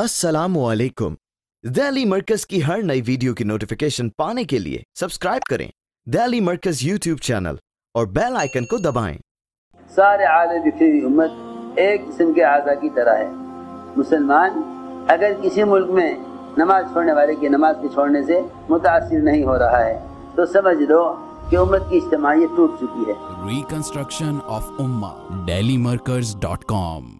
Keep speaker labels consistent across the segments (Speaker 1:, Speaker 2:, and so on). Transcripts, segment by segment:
Speaker 1: असलकुम दिल्ली मरकज की हर नई वीडियो की नोटिफिकेशन पाने के लिए सब्सक्राइब करें दिल्ली मरकज यूट्यूब चैनल और बेल आइकन को दबाएँ।
Speaker 2: सारे आलम बिखरी हुई उम्मत एक जिस्म के आज़ा की तरह है मुसलमान अगर किसी मुल्क में नमाज़ छोड़ने वाले की नमाज़ के छोड़ने से मुतासर नहीं हो रहा है तो समझ लो कि उम्मत की इज्तमाहीत टूट चुकी है
Speaker 3: Reconstruction of डॉट DailyMarkers.com.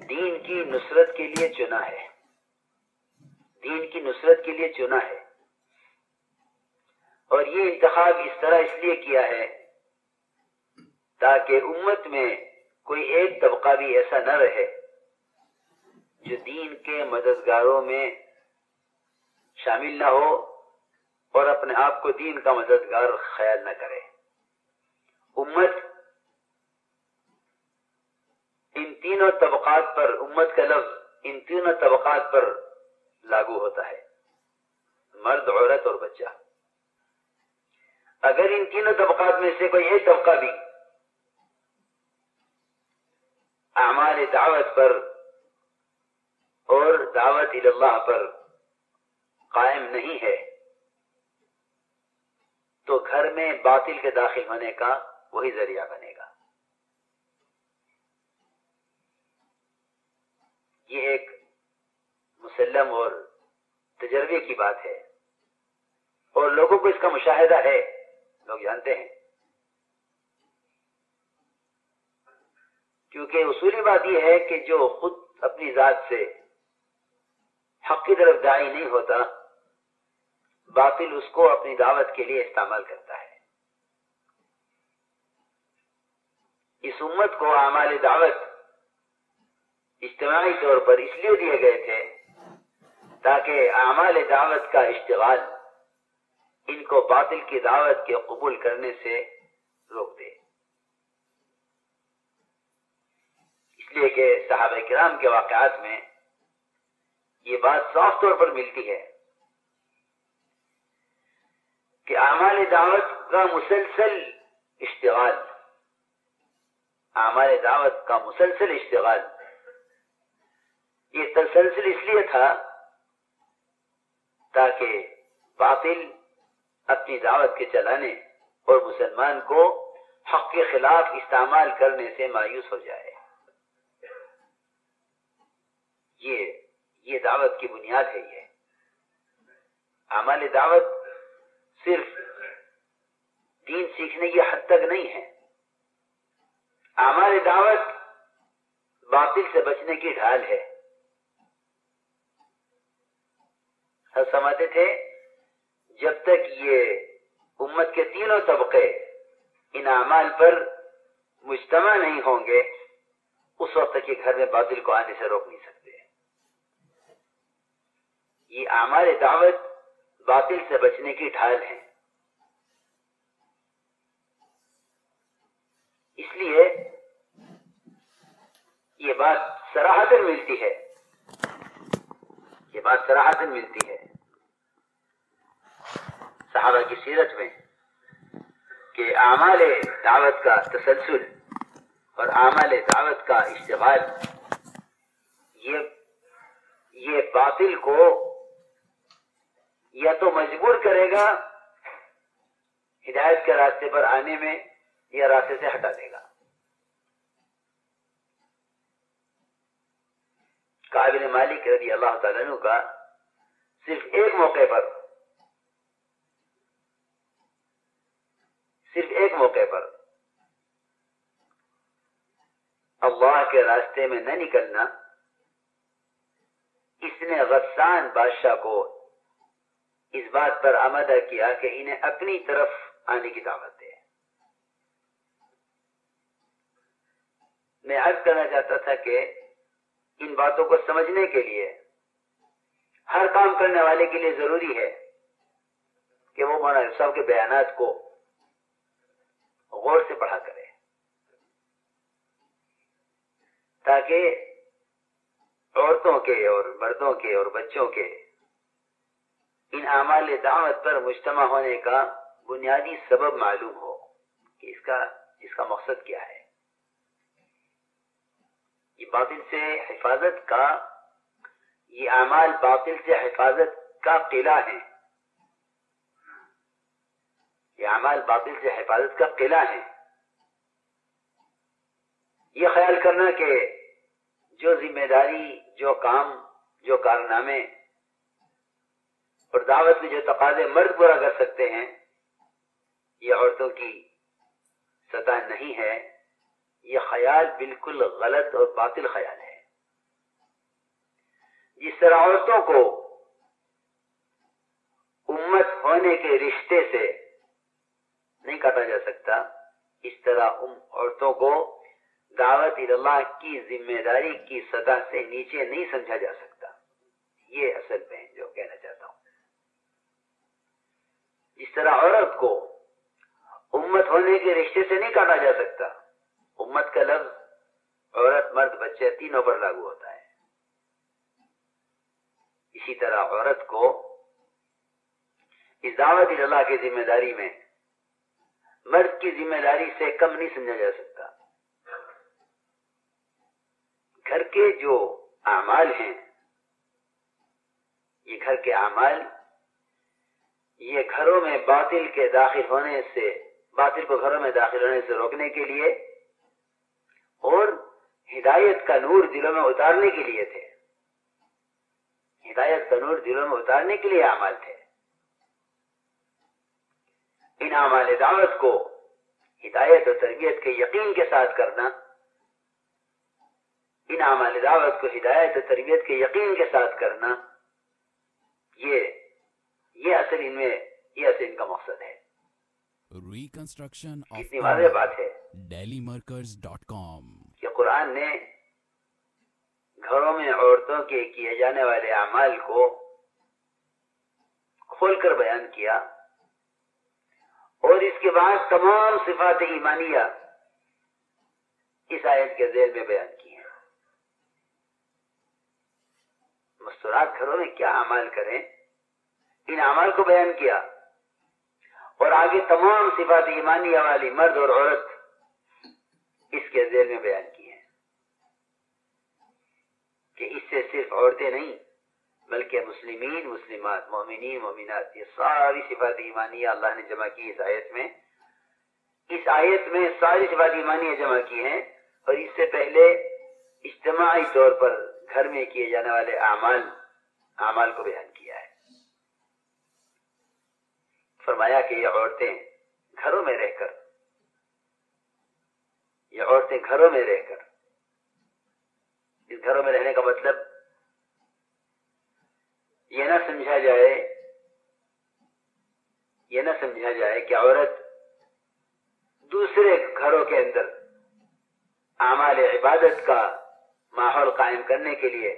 Speaker 2: दीन की नुसरत के लिए चुना है। दीन की नुसरत के लिए चुना है। और ये इंतखाब इस तरह इसलिए किया है ताकि उम्मत में कोई एक तबका भी ऐसा न रहे जो दीन के मददगारों में शामिल न हो और अपने आप को दीन का मददगार ख्याल न करे। उम्मत इन तीनों तबकात पर, उम्मत का लफ्ज, इन तीनों तबकात पर लागू होता है। मर्द, औरत और बच्चा। अगर इन तीनों तबकात में से कोई एक तबका भी अमाल दावत पर और दावत इल्लाह पर कायम नहीं है तो घर में बातिल के दाखिल होने का वही ज़रिया बनेगा ये एक मुसलम और तजर्बे की बात है। और लोगों को इसका मुशाहिदा है। लोग जानते हैं। क्योंकि उसूली बात यह है कि जो खुद अपनी जात से हक की तरफ़ दाई नहीं होता, बातिल उसको अपनी दावत के लिए इस्तेमाल करता है। इस उम्मत को अमाल दावत इज्तमाही तौर पर इसलिए दिए गए थे ताकि अमाल दावत का इश्तगाल इनको बातिल की दावत के कबूल करने से रोक दे। इसलिए कि साहब कराम के वाकत में ये बात साफ़ तौर पर मिलती है कि अमाल दावत का मुसलसल इश्तगाल, अमाल दावत का मुसलसल इश्तगाल ये तसलसल इसलिए था ताकि बातिल अपनी दावत के चलाने और मुसलमान को हक के खिलाफ इस्तेमाल करने से मायूस हो जाए। ये ये दावत की बुनियाद है ये। अमाल दावत सिर्फ़ दीन सीखने की हद तक नहीं है। अमाल दावत बातिल से बचने की ढाल है। हम समझते थे? जब तक ये उम्मत के तीनों तबके इन अमाल पर मुजतमा नहीं होंगे, उस वक्त तक ये घर में बादल को आने से रोक नहीं सकते। ये अमाल दावत बातिल से बचने की ढाल है। इसलिए ये बात सराहतन मिलती है। ये बात सराहतन मिलती है। सहाबा की सीरत में कि आमाल दावत का तसलसल और आमाल दावत का इस्तेमाल ये ये बातिल को या तो मजबूर करेगा, हिदायत के रास्ते पर आने में या रास्ते से हटा देगा। काबिल मालिक रज़ी अल्लाह का सिर्फ़ एक मौके पर सिर्फ़ एक मौके पर अल्लाह के रास्ते में न निकलना इसने गस्सान बादशाह को इस बात पर आमदा किया कि इन्हें अपनी तरफ़ आने की दावत दे मैं अर्ज़ करना चाहता था कि इन बातों को समझने के लिए हर काम करने वाले के लिए ज़रूरी है कि वो मौलाना साहब के बयान को गौर से पढ़ा करे, ताकि औरतों के और मर्दों के और बच्चों के इन अमाल दावत पर मुश्तमा होने का बुनियादी सबब मालूम हो कि इसका इसका मकसद क्या है। ये बातिल से हिफाजत का, ये अमाल बातिल से हिफाजत का किला है। ये अमाल बातिल से हिफाजत का किला है। ये ख्याल करना कि जो ज़िम्मेदारी, जो काम, जो कारनामे और दावत में जो तकाजे मर्द पूरा कर सकते हैं, ये औरतों की सतह नहीं है। ये ख्याल बिल्कुल गलत और बातिल ख्याल है। जिस तरह औरतों को उम्मत होने के रिश्ते से नहीं काटा जा सकता, इस तरह उम औरतों को दावत अल्लाह की ज़िम्मेदारी की सतह से नीचे नहीं समझा जा सकता। ये असल में जो कहना चाहता हूँ। इस तरह औरत को उम्मत होने के रिश्ते से नहीं काटा जा सकता उम्मत का लफ्ज औरत मर्द बच्चे तीनों पर लागू होता है। इसी तरह औरत को इस दावत अल्लाह की ज़िम्मेदारी में मर्द की ज़िम्मेदारी से कम नहीं समझा जा सकता। घर के जो अमाल हैं, ये घर के अमाल ये घरों में बातिल के दाखिल होने से, बातिल को घरों में दाखिल होने से रोकने के लिए और हिदायत का नूर दिलों में उतारने के लिए थे। हिदायत का नूर दिलों में उतारने के लिए अमल थे। इन अमाल दावत को हिदायत और तरबियत के यकीन के साथ करना इन अमाल दावत को हिदायत और तरबियत के यकीन के साथ करना ये ये असल इनमें ये असल इनका मकसद है।
Speaker 3: रिकंस्ट्रक्शन
Speaker 2: कितनी वाजह बात है।
Speaker 3: डेली मर्कर्स डॉट कॉम
Speaker 2: कुरान ने घरों में औरतों के किए जाने वाले अमाल को खोलकर बयान किया और इसके बाद तमाम सिफात ईमानिया इस आयत के जेल में बयान की है। मस्तूरात घरों में क्या अमाल करें? इन अमाल को बयान किया और आगे तमाम सिफात ईमानिया वाली मर्द और औरत इसके जेल में बयान की इससे सिर्फ़ औरतें नहीं, बल्कि मुस्लिमीन, मुस्लिमात मोमिनी मोमिनात, ये सारी सिफात ईमानिया अल्लाह ने जमा की इस आयत में। इस आयत में सारी सिफात ईमानिया जमा की हैं और इससे पहले इज्तमाही तौर पर घर में किए जाने वाले अमाल अमाल को बयान किया है। फरमाया कि ये औरतें घरों में रहकर, ये औरतें घरों में रहकर इस घरों में रहने का मतलब ये ना समझा जाए, ये ना समझा जाए कि औरत दूसरे घरों के अंदर आमाल इबादत का माहौल कायम करने के लिए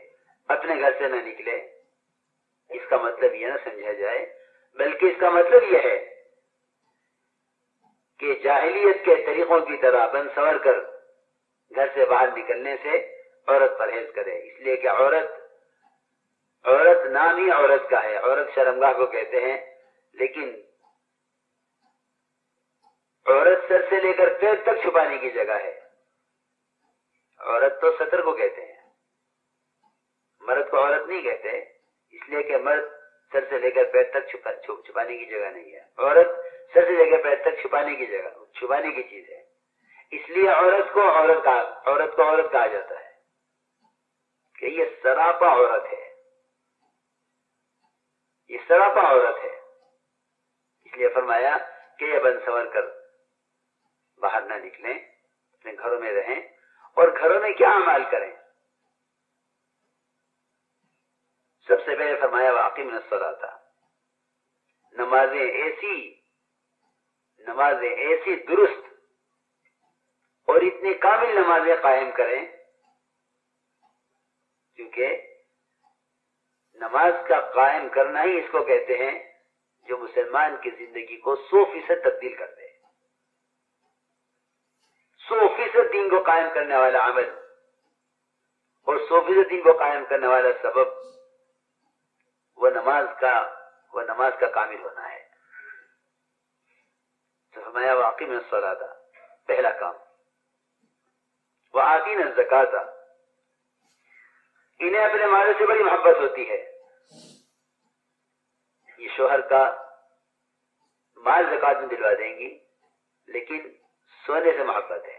Speaker 2: अपने घर से न निकले, इसका मतलब यह ना समझा जाए, बल्कि इसका मतलब यह है कि जाहिलियत के तरीकों की तरह बन सवर कर घर से बाहर निकलने से औरत परहेज करे। इसलिए कि औरत औरत नाम ही औरत का है। औरत शर्मगाह को कहते हैं, लेकिन औरत सर से लेकर पैर तक छुपाने की जगह है। औरत तो सतर को कहते हैं। मर्द को औरत नहीं कहते, इसलिए कि मर्द सर से लेकर पैर तक छुपा छुपाने की जगह नहीं है। औरत सर से लेकर पैर तक छुपाने की जगह छुपाने की चीज़ है। इसलिए औरत को औरत का औरत को औरत कहा जाता है। कि ये सरापा औरत है। ये सरापा औरत है। इसलिए फरमाया, कि ये बन सवर कर। बाहर ना निकलें, अपने घरों में रहें और घरों में क्या अमाल करें? सबसे पहले फरमाया, वाकई वाकिम था नमाजें ऐसी नमाजें ऐसी दुरुस्त और इतनी काबिल नमाजें कायम करें क्योंकि नमाज़ का कायम करना ही इसको कहते हैं, जो मुसलमान की ज़िंदगी को सौ फ़ीसद तब्दील कर दे सौ फ़ीसद दिन को कायम करने वाला अमल और सौ फ़ीसद दिन को कायम करने वाला सबब वह नमाज़ का वह नमाज़ का कामिल होना है। तो फरमाया, वाकई में सला था, पहला काम। वह आती न जक़ाता इन्हें अपने माले से बड़ी मोहब्बत होती है। ये शोहर का माल जक़ात में दिलवा देंगी, लेकिन सोने से मोहब्बत है।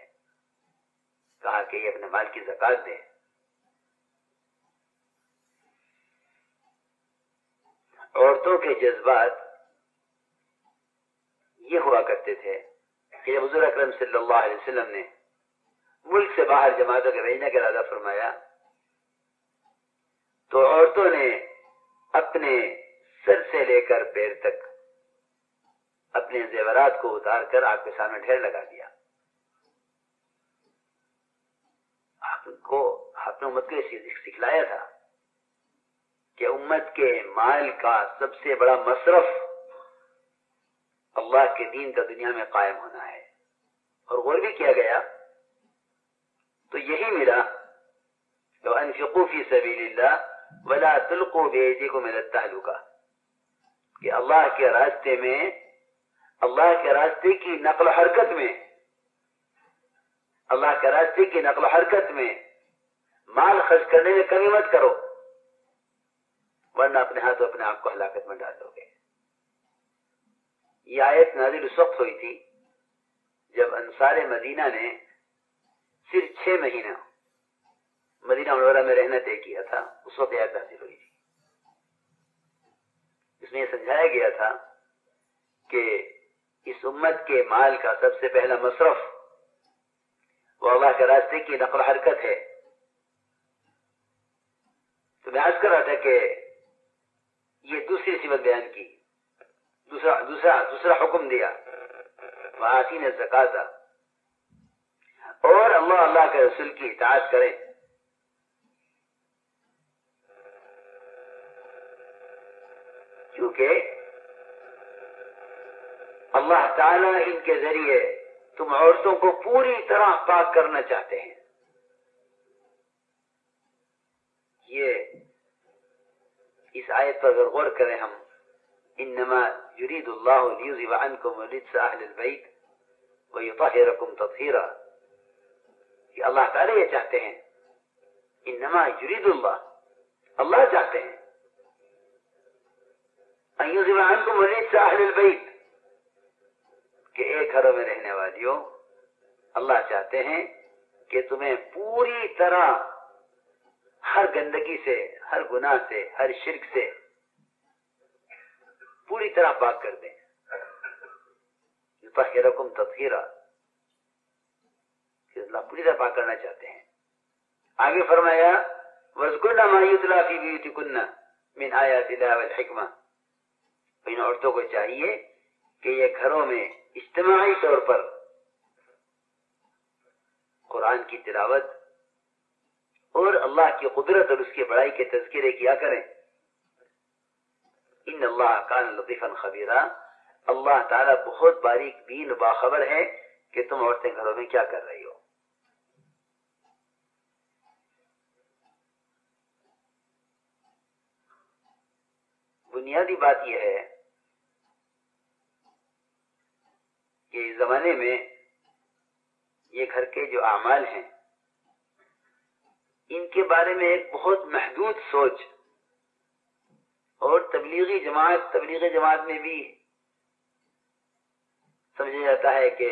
Speaker 2: कहा कि ये अपने माल की जक़ात दें। औरतों के जज्बात ये हुआ करते थे कि हजूर अक्रम सल्लल्लाहु अलैहि वसल्लम ने मुल्क से बाहर जमातों के भेजने का इरादा फरमाया तो औरतों ने अपने सर से लेकर पैर तक अपने जेवरात को उतार कर आपके सामने ढेर लगा दिया। आपको, आपने उम्मत को सिखलाया था कि उम्मत के माल का सबसे बड़ा मसरफ अल्लाह के दीन का दुनिया में कायम होना है। और गौर भी किया गया। तो यही मिला। तो अनफिकूफी सबील्ला वला तुलको बेदी को मेरा तालुका कि अल्लाह के रास्ते में, अल्लाह के रास्ते की नकल हरकत में, अल्लाह के रास्ते की नकल हरकत में माल खर्च करने में कमी मत करो, वरना अपने हाथों अपने आप को हलाकत में डाल दोगे। ये आयत नाजिल उस वक्त हुई थी जब अंसार मदीना ने सिर्फ़ छह महीना मदीना मनोरा में रहना तय किया था। उस वक्त आयत नाजिल हुई थी। इसमें समझाया गया था कि इस उम्मत के माल का सबसे पहला मसरफ, वो अल्लाह के रास्ते की नकल हरकत है। तो मैं आज कर रहा था कि ये दूसरी सिमत बयान की, दूसरा दूसरा दूसरा हुक्म दिया। वहाँ ने जक़ाता। और अल्लाह अल्लाह के रसूल की इताअत करें। क्योंकि अल्लाह ताला इनके ज़रिए तुम औरतों को पूरी तरह पाक करना चाहते हैं। ये इस आयत पर अगर गौर करें हम इनमा वयुताहिरकुम ततहीरा। कि अल्लाह ताला ये चाहते हैं इनमा युरीदुल्लाह, अल्लाह चाहते हैं। कि एक घरों में रहने वालियों, अल्लाह चाहते हैं कि तुम्हें पूरी तरह हर गंदगी से, हर गुनाह से, हर शिरक से पूरी तरह पाक कर दें। रकम तस्कीरा अल्लाह पूरी तरह पाक करना चाहते हैं। आगे फरमाया वजकुन्ना मायुतला फ़ी बीतिकुन्ना मिन आयातिल्लाह वल हिकमा। इन औरतों को चाहिए कि ये घरों में इज्तमाही तौर पर कुरान की तिलावत और अल्लाह की कुदरत और उसकी बड़ाई के तस्करे किया करें। इन अल्लाह कान लतीफ़न खबीरा। अल्लाह ताला बहुत बारीक बीन बाखबर है कि तुम औरतें घरों में क्या कर रही हो। बुनियादी बात यह है कि इस जमाने में ये घर के जो अमाल हैं, इनके बारे में एक बहुत महदूद सोच और तबलीगी जमात तबलीगी जमात में भी समझा जाता है कि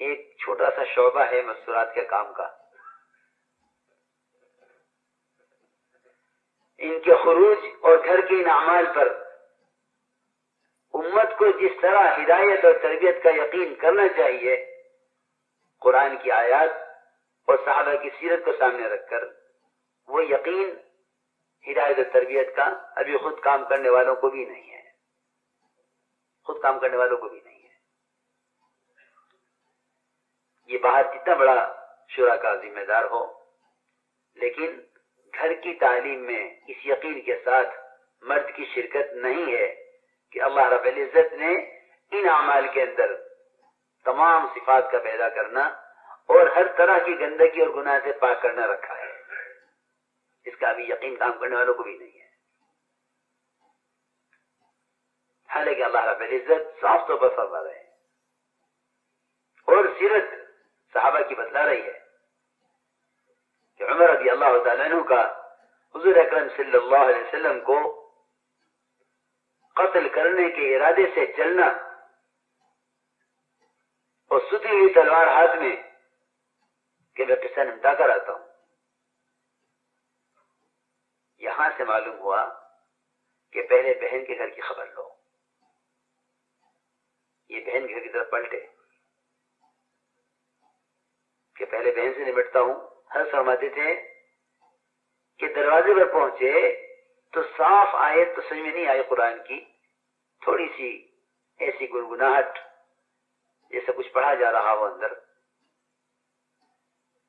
Speaker 2: एक छोटा सा शोबा है मस्तूरात के काम का। इनके खरूज और घर के इन अमाल पर। उम्मत को जिस तरह हिदायत और तरबियत का यकीन करना चाहिए, कुरान की आयात और साहबा की सीरत को सामने रखकर, वो यकीन, हिदायत और तरबियत का अभी खुद काम करने वालों को भी नहीं है। खुद काम करने वालों को भी नहीं है। ये बाहर जितना बड़ा शुरा का जिम्मेदार हो, लेकिन घर की तालीम में इस यकीन के साथ मर्द की शिरकत नहीं है कि अल्लाह रब्ज़त ने इन अमाल के अंदर तमाम सिफात का पैदा करना और हर तरह की गंदगी और गुनाह से पाक करना रखा है। इसका अभी यकीन काम करने वालों को भी नहीं है। हालाँकि अल्लाह रब्ज़त साफ़ तौर पर फरमा रहे हैं और सीरत साहबा की बतला रही है। कि उमर रज़ी अल्लाह तु का हजूर अक्रम वसल्लम को कत्ल करने के इरादे से चलना और सुधी हुई तलवार हाथ में कि मैं किस्सा निमटा कर आता हूँ यहाँ से मालूम हुआ कि पहले बहन के घर की खबर लो ये बहन घर की तरफ़ पलटे कि पहले बहन से निपटता हूँ हर फरमाते थे कि दरवाजे पर पहुँचे तो साफ़ आए तो समझ में नहीं आई कुरान की। थोड़ी सी ऐसी गुनगुनाहट, जैसे कुछ पढ़ा जा रहा हो अंदर।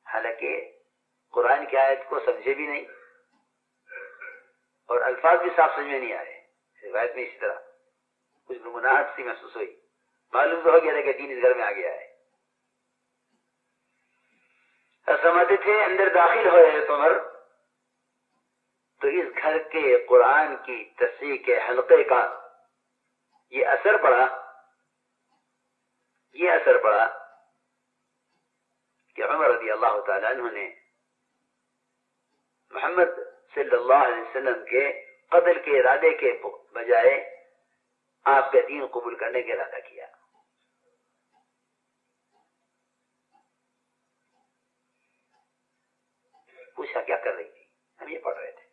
Speaker 2: हालाँकि कुरान की आयत को समझे भी नहीं और अल्फाज भी साफ़ समझ में नहीं आए। रिवायत में इसी तरह। कुछ गुनगुनाहट सी महसूस हुई। मालूम तो हो गया था कि दीन इस घर में आ गया है। समझते थे अंदर दाखिल हो रहे उमर तो इस घर के कुरान की तस्वीर के हल्के का ये असर पड़ा। ये असर पड़ा कि उमर रदी अल्लाह तु ने मोहम्मद वसल्लम के कत्ल के इरादे के बजाय आपका दीन कबूल करने का इरादा किया। पूछा, क्या कर रही थी? हम ये पढ़ रहे थे।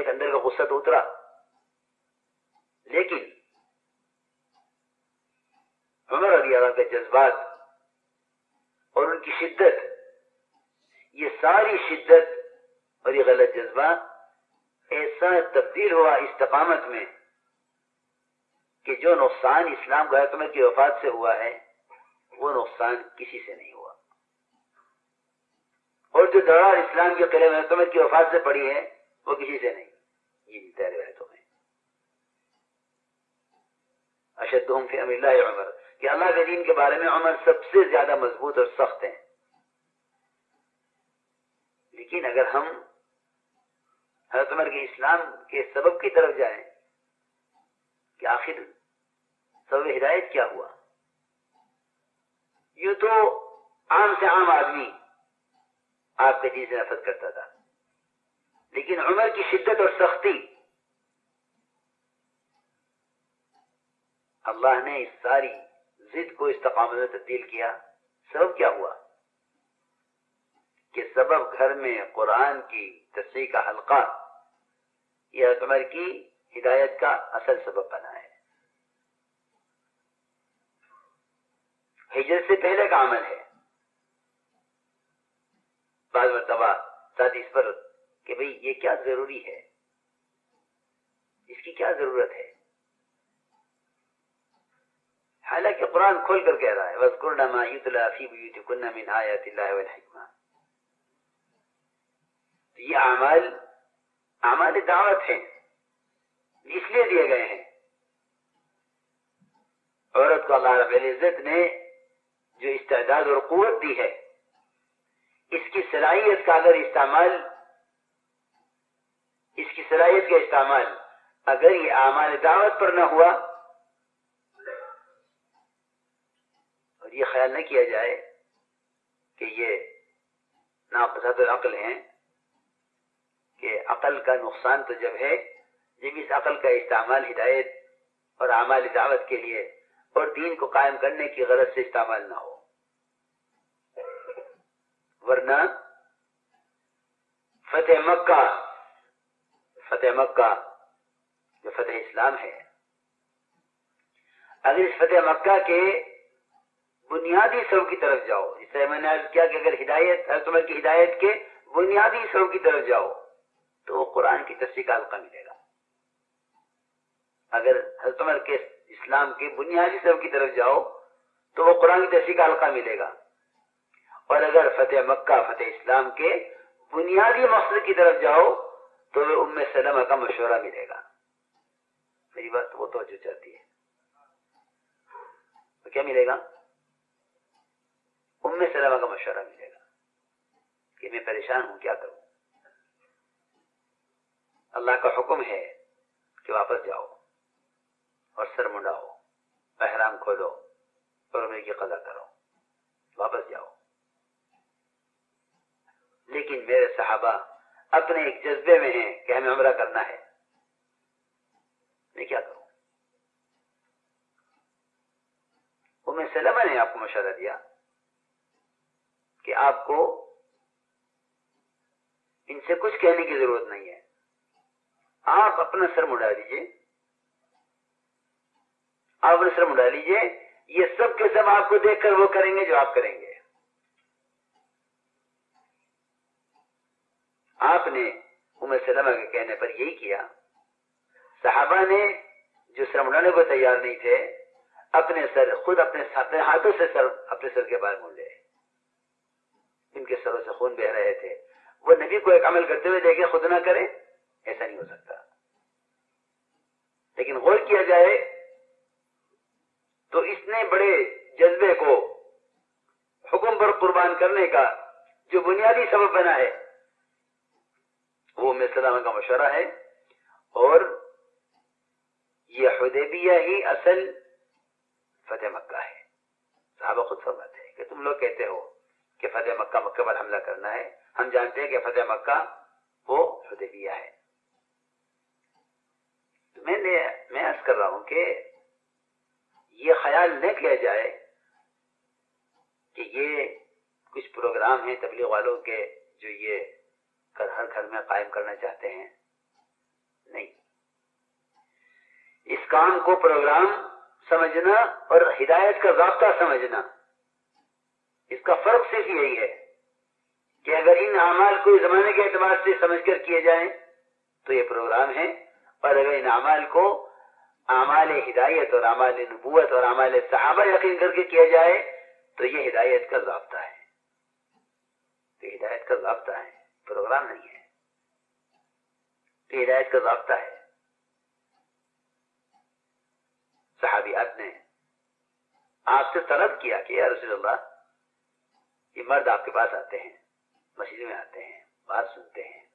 Speaker 2: एक अंदर का गुस्सा तो उतरा। लेकिन उमर अली के जज्बात और उनकी शिद्दत, ये सारी शिद्दत और ये गलत जज्बा ऐसा तब्दील हुआ इस इस्तकामत में कि जो नुकसान इस्लाम गैतमत की वफात से हुआ है, वो नुकसान किसी से नहीं हुआ। और जो दरार इस्लाम के किले महतमत की वफात से पड़ी है, वो किसी से नहीं। ये है। रिवायतों में अशद फ़ी उमर। कि अल्लाह के दीन के बारे में उमर सबसे ज़्यादा मज़बूत और सख्त है। लेकिन अगर हम हज़रत उमर के इस्लाम के सबब की तरफ़ जाएँ, कि आखिर सब हिदायत क्या हुआ? यूँ तो आम से आम आदमी आपके दीन से नफरत करता था। लेकिन उमर की शिद्दत और सख्ती। अल्लाह ने इस सारी जिद को इस्तकामत में तब्दील किया। सबब क्या हुआ? कि सबब घर में कुरान की तस्वीर का हल्का यह उमर की हिदायत का असल सबब बना है। हिजरत से पहले का अमल है। बाद मरतबा साथ इस पर कि भाई, ये क्या ज़रूरी है? इसकी क्या ज़रूरत है? हालाँकि कुरान खोल कर कह रहा है मा युतला फ़ी तो ये अमल अमल दावत है, इसलिए दिए गए हैं। औरत को अल्लाह इज़्ज़त ने जो इस्तेदाद और कुवत दी है इसकी सलाहियत का अगर इस्तेमाल, इसकी सलाहियत का इस्तेमाल अगर ये आमाल दावत पर न हुआ और ये ख्याल न किया जाए कि ये नाकसत अकल हैं, कि अकल का नुकसान तो जब है, जब इस अकल का इस्तेमाल हिदायत और आमाल दावत के लिए और दीन को कायम करने की गरज से इस्तेमाल ना हो। वरना फतेह मक्का फतेह मक्का जो फतेह इस्लाम है। अगर इस फतेह मक्का के बुनियादी सब की तरफ़ जाओ जिससे मैंने अर्ज़ किया कि अगर हिदायत हर की हिदायत के बुनियादी सब की तरफ़ जाओ तो वो कुरान की तस्वीर का हल्का मिलेगा। अगर हर हज़रत के इस्लाम के बुनियादी सब की तरफ़ जाओ तो वो कुरान की तस्वीर का हल्का मिलेगा। और अगर फतेह मक्का, फतेह इस्लाम के बुनियादी मकसद की तरफ़ जाओ तो वे उम्म सलमा का मशवरा मिलेगा। मेरी बात वो तो चाहती है। तो क्या मिलेगा? उम्म सलमा का मशवरा मिलेगा। कि मैं परेशान हूँ, क्या करूँ? अल्लाह का हुक्म है कि वापस जाओ और सर मुंडाओ अहराम खोलो और उम्र की करो। वापस जाओ। लेकिन मेरे साहबा अपने एक जज्बे में हैं कि हमें उम्र करना है। मैं क्या करूँ? उम्र सलमा ने आपको मशवरा दिया कि आपको इनसे कुछ कहने की ज़रूरत नहीं है। आप अपना सर मुड़ा लीजिए। आप अपना सर मुड़ा लीजिए। ये सब के सब आपको देखकर वो करेंगे जो आप करेंगे। आपने उमर सलमा के कहने पर यही किया। सहाबा ने जो सर मुड़ाने को तैयार नहीं थे, अपने सर, खुद अपने अपने हाथों से सर, अपने सर के बाल मुंडे इनके सरों से खून बह रहे थे। वो नबी को एक अमल करते हुए देखे, खुद ना करे, ऐसा नहीं हो सकता। लेकिन गौर किया जाए तो इसने बड़े जज्बे को हुक्म पर कुर्बान करने का जो बुनियादी सबब बना है वो मिसलाम का मशवरा है। और ये हदेबिया ही असल फतेह मक्का है। साहबा खुद फरमाते हैं कि तुम लोग कहते हो कि फतेह मक्का मक्के पर हमला करना है। हम जानते हैं कि फतेह मक्का वो हदेबिया है। तो मैंने मैं अर्ज़ कर रहा हूँ कि ये ख्याल न किया जाए कि ये कुछ प्रोग्राम है तबलीग वालों के जो ये कर हर घर में कायम करना चाहते हैं? नहीं। इस काम को प्रोग्राम समझना और हिदायत का जबता समझना। इसका फ़र्क सिर्फ़ यही है कि अगर इन अमाल को जमाने के एतबार से समझकर किए जाए तो ये प्रोग्राम है। और अगर इन अमाल को अमाल हिदायत और अमाल नबूत और अमाल सहाबा यकीन करके किया जाए तो ये हिदायत का जबता है। तो हिदायत का जबता है। प्रोग्राम नहीं है। तो हिदायत का जबता है। सहाबियात ने आपसे तलब किया कि, या रसूलुल्लाह, ये मर्द आपके पास आते हैं, मस्जिद में आते हैं, बात सुनते हैं,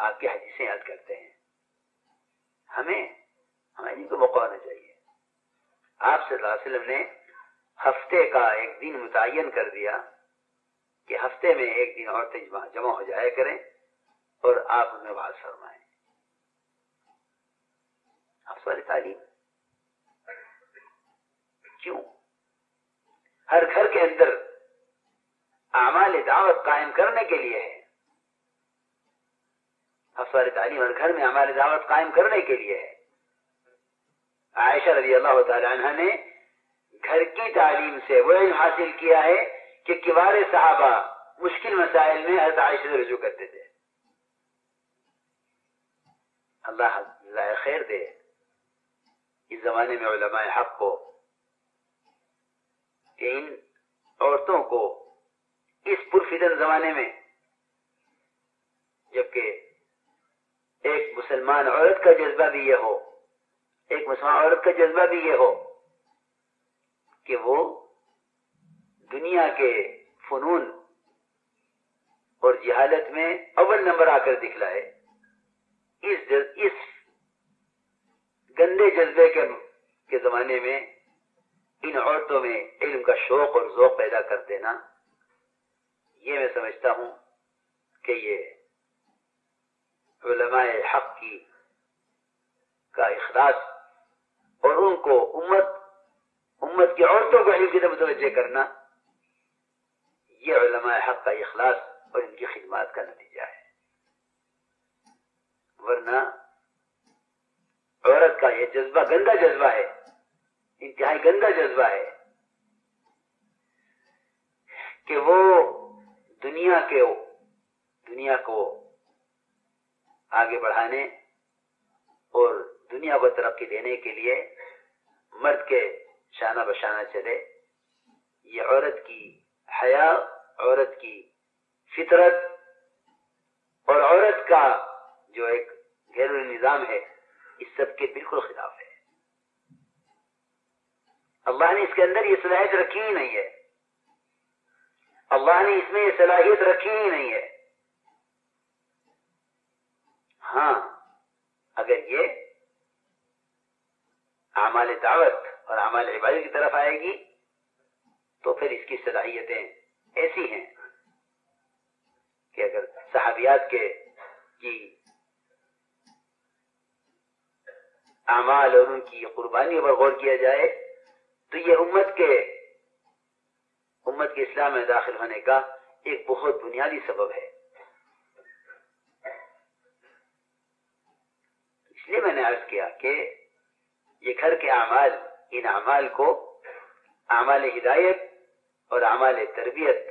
Speaker 2: आपकी हदीसें याद करते हैं। हमें हमें को मौका होना चाहिए। आप वसल्लम ने हफ़्ते का एक दिन मुतन कर दिया। कि हफ़्ते में एक दिन औरतें जमा हो जाया करें और आप उनमें बात फरमाएँ। आप तालीम क्यों? हर घर के अंदर आमाल दावत कायम करने के लिए है। अफसर तालीम हर घर में हमारे दावत कायम करने के लिए है। आयशा रज़ी अल्लाह तहा ने घर की तालीम से वो हासिल किया है कि किबार साहबा मुश्किल मसाइल में हज़रत से रजू करते थे। अल्लाह खैर दे इस जमाने में उलमाए हक को। इन औरतों को इस पुरफिदन जमाने में, जबकि एक मुसलमान औरत का जज्बा भी यह हो, एक मुसलमान औरत का जज्बा भी यह हो कि वो दुनिया के फनून और जहालत में अव्वल नंबर आकर दिखलाए। इस इस गंदे जज्बे के के जमाने में इन औरतों में इल्म का शौक और जोक पैदा कर देना, ये मैं समझता हूँ कि ये हक की, का इखलास और उनको उम्मत उम्मत की औरतों को इल्म की मुतवजह करना ये हक का इखलास और इनकी खिदमत का नतीजा है वरना औरत का ये जज्बा गंदा जज्बा है इंतहाई गंदा जज्बा है कि वो दुनिया के दुनिया को आगे बढ़ाने और दुनिया को तरक्की देने के लिए मर्द के शाना बशाना चले ये औरत की हया औरत की फितरत और औरत का जो एक घरेलू निज़ाम है, इस सब के बिल्कुल खिलाफ है। अल्लाह ने इसके अंदर ये सलाहियत रखी ही नहीं है। अल्लाह ने इसमें ये सलाहियत रखी ही नहीं है। हाँ अगर ये अमाल दावत और अमाल इबादत की तरफ़ आएगी तो फिर इसकी सलाहियतें ऐसी हैं कि अगर सहाबियात के की अमाल और उनकी कुर्बानियों पर गौर किया जाए तो ये उम्मत के उम्मत के इस्लाम में दाखिल होने का एक बहुत बुनियादी सबब है। इसलिए मैंने अर्ज़ किया कि ये घर के अमाल इन अमाल को अमाल हिदायत और अमाल तरबियत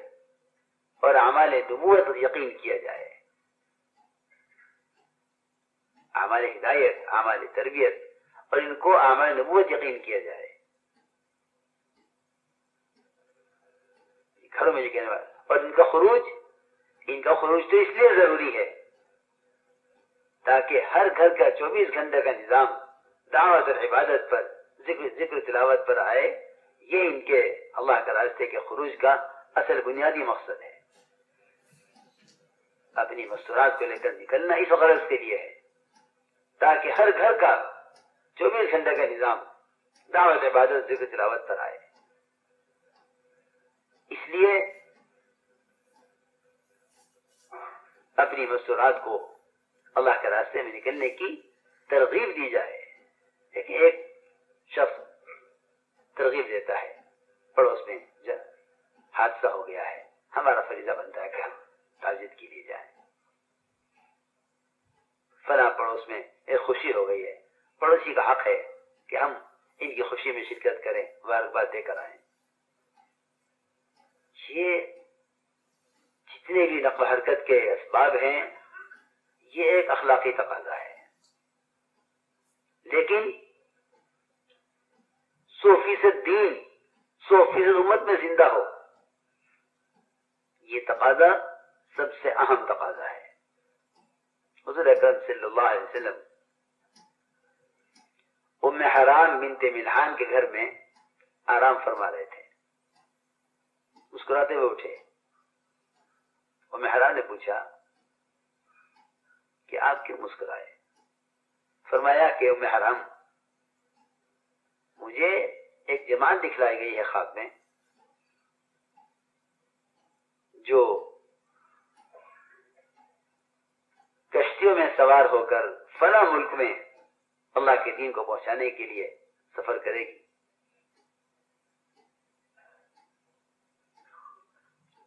Speaker 2: और अमाल नबूत यकीन किया जाए। अमाल हिदायत अमाल तरबियत और इनको अमाल नबूत यकीन किया जाए। घरों में वाला, और इनका खरूज इनका खरूज तो इसलिए ज़रूरी है ताकि हर घर का 24 घंटे का निज़ाम, दावत और इबादत पर, ज़िक्र ज़िक्र तिलावत पर आए। ये इनके अल्लाह के रास्ते के खरूज का असल बुनियादी मकसद है अपनी मस्तूरात को लेकर निकलना इस गरज के लिए है ताकि हर घर का 24 घंटे का निज़ाम दावत इबादत ज़िक्र तिलावत पर आए इसलिए अपनी मस्तूरात को अल्लाह के रास्ते में निकलने की तरगीब दी जाए लेकिन एक शख्स तरगीब देता है। पड़ोस में हादसा हो गया है। हमारा फरीजा बनता है कि हम ताजिद के लिए जाए। फला पड़ोस में एक खुशी हो गई है। पड़ोसी का हक है कि हम इनकी खुशी में शिरकत करें मुबारकबाद देकर आए। ये जितने भी नकल हरकत के इसबाब हैं, ये एक अखलाकी तकाजा है। लेकिन सौ फ़ीसद दीन सौ फ़ीसद उम्मत में ज़िंदा हो। ये तकाजा सबसे अहम तकाजा है। हजूर अकरम सल्लल्लाहु अलैहि वसल्लम उम्म हराम बिनते मिल्हान के घर में आराम फरमा रहे थे। मुस्कुराते हुए उठे। उम्म हराम ने पूछा, कि आप क्यों मुस्कुराए? फरमाया कि उम्म हराम मुझे एक जमात दिखलाई गई है ख्वाब में, जो कश्तियों में सवार होकर फला मुल्क में अल्लाह के दीन को पहुँचाने के लिए सफ़र करेगी।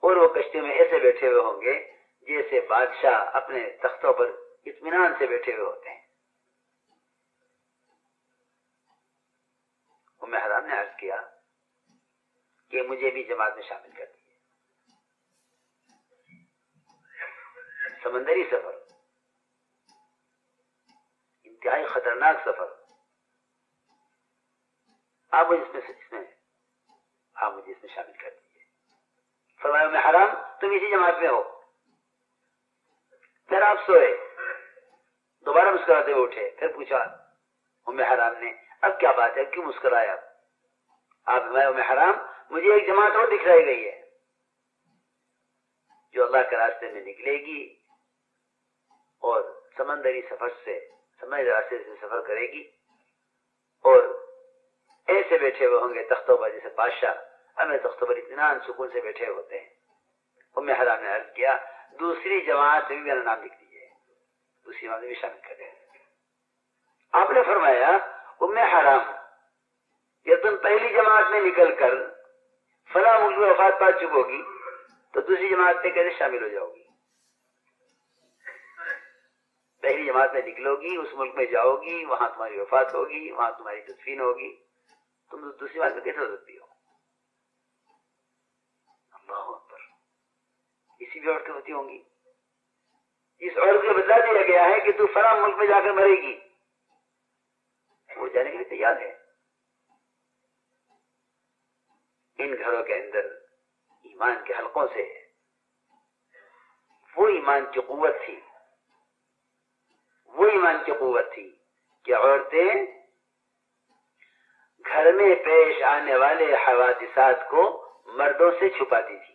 Speaker 2: और वो कश्तियों में ऐसे बैठे हुए होंगे जैसे बादशाह अपने तख्तों पर इत्मीनान से बैठे हुए होते हैं। मेहरान ने अर्ज़ किया कि मुझे भी जमात में शामिल कर दिए समंदरी सफ़र, इंतहाई खतरनाक सफ़र, आप इसमें इसमें, आप मुझे इसमें शामिल कर दीजिए। फरमाया मैं हराम तुम इसी जमात में हो। फिर आप सोए, दोबारा मुस्कुराते हुए उठे, फिर पूछा उम्मे हराम ने अब क्या बात है? क्यों मुस्कुराया आप? मैं हराम? मुझे एक जमात और दिखलाई गई है। जो अल्लाह के रास्ते में निकलेगी और समंदरी सफ़र से, समंदरी रास्ते से सफ़र करेगी और ऐसे बैठे हुए होंगे तख्तों पर जैसे बादशाह। हमें तख्तों पर इतमान सुकून से बैठे होते हैं। उम्मे हराम ने अर्ज़ किया, दूसरी जमात भी मेरा नाम लिख दीजिए। दूसरी जमात भी शामिल कर आपने फरमाया उम्मे हराम या तुम पहली जमात में निकल कर फला मुल्क में वफात पा चुकोगी तो दूसरी जमात में कैसे शामिल हो जाओगी। पहली जमात में निकलोगी, उस मुल्क में जाओगी, वहाँ तुम्हारी वफात होगी, वहाँ तुम्हारी तदफीन होगी। तुम तो दूसरी बात में कैसे हो सकती हो? इसी भी औरतें होती होंगी। इस औरत को बदला दिया गया है कि तू फला मुल्क में जाकर मरेगी। वो जाने के लिए तैयार है। इन घरों के अंदर ईमान के हलकों से वो ईमान की कुवत थी। वो ईमान की कुवत थी कि औरतें घर में पेश आने वाले हवादिसात को मर्दों से छुपाती थी।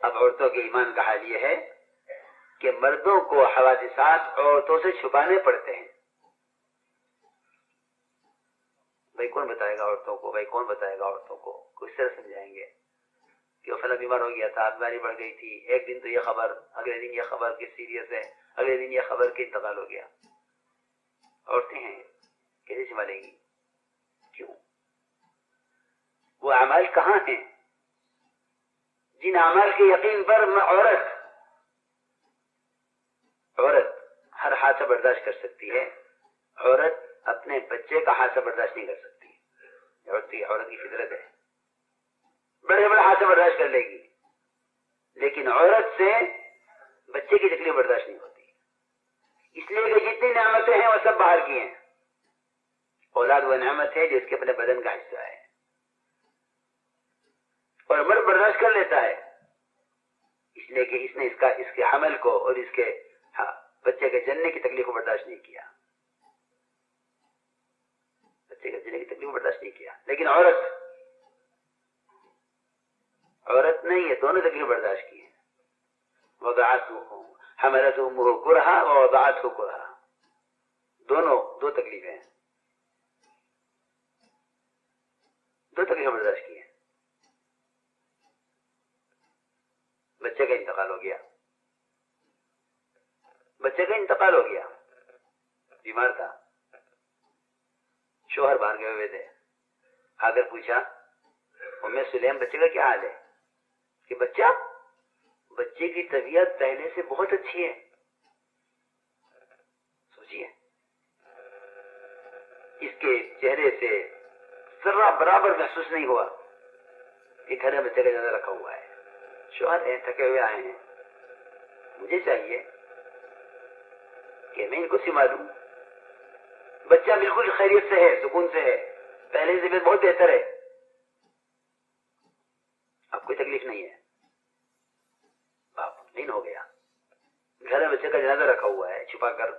Speaker 2: अब औरतों के ईमान का हाल यह है कि मर्दों को हवादिसात औरतों से छुपाने पड़ते हैं। भाई कौन बताएगा औरतों को? भाई कौन बताएगा औरतों को? किस तरह समझाएँगे। कि वो फला बीमार हो गया था, बीमारी बढ़ गई थी। एक दिन तो ये खबर, अगले दिन ये खबर कि सीरियस है, अगले दिन ये खबर कि इंतकाल हो गया। औरतें हैं, कैसे संभालेंगी? क्यों? वो अमल कहाँ है? जिन अमल के यकीन पर मैं औरत औरत हर हादसा बर्दाश्त कर सकती है। औरत अपने बच्चे का हादसा बर्दाश्त नहीं कर सकती। औरत औरत की फितरत है। बड़े बड़े हादसा बर्दाश्त कर लेगी। लेकिन औरत से बच्चे की तकलीफ़ बर्दाश्त नहीं होती। इसलिए कि जितनी नियामतें हैं वो सब बाहर की हैं। औलाद वह नियामत है जिसके अपने बदन का हिस्सा है। और मर्द बर्दाश्त कर लेता है। इसलिए कि इसने इसका इसके हमल को और इसके हाँ, बच्चे के जन्ने की तकलीफ़ को बर्दाश्त नहीं किया। बच्चे के जन्ने की तकलीफ़ बर्दाश्त नहीं किया। लेकिन औरत औरत ने ये दोनों तकलीफ़ बर्दाश्त की है। वदात हमरत मुह कुरहा वदात कुरहा। दोनों, दो तकलीफें हैं। दो तकलीफें बर्दाश्त की है। बच्चे का इंतकाल हो गया। बच्चे का इंतकाल हो गया। बीमार था। शोहर बाहर गए हुए थे आकर पूछा उम्मे सुलेम बच्चे का क्या हाल है? कि बच्चा, बच्चे की तबीयत पहले से बहुत अच्छी है। सोचिए। इसके चेहरे से जरा बराबर महसूस नहीं हुआ कि घर में बच्चे का ज़्यादा रखा हुआ है। शोहर है, थके हुए आए हैं। मुझे चाहिए कि मैं इनको सिमा दू बच्चा बिल्कुल खैरियत से है, सुकून से है। पहले से भी बहुत बेहतर है। अब कोई तकलीफ़ नहीं है। बाप, दिन हो गया। घर में बच्चे का जनाजा रखा हुआ है, छुपा कर।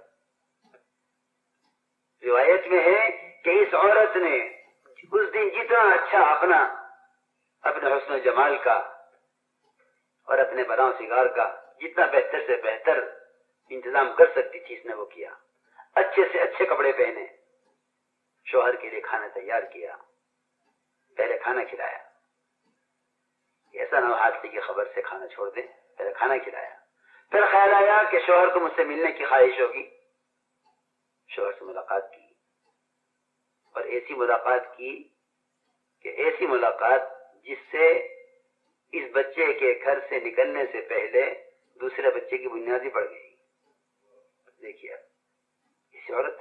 Speaker 2: रिवायत में है कि इस औरत ने उस दिन जितना अच्छा अपना, अपने हसन जमाल का और अपने बनाव सिगार का, जितना बेहतर से बेहतर इंतज़ाम कर सकती थी, इसने वो किया। अच्छे से अच्छे कपड़े पहने। शोहर के लिए खाना तैयार किया। पहले खाना खिलाया। ऐसा ना हाथ की खबर से खाना छोड़ दे, पहले खाना खिलाया। फिर ख्याल आया कि शोहर को मुझसे मिलने की ख्वाहिश होगी। शोहर से मुलाकात की। और ऐसी मुलाकात की कि ऐसी मुलाकात जिससे इस बच्चे के घर से निकलने से पहले दूसरे बच्चे की बुनियादी पड़ गई। देखिए औरत?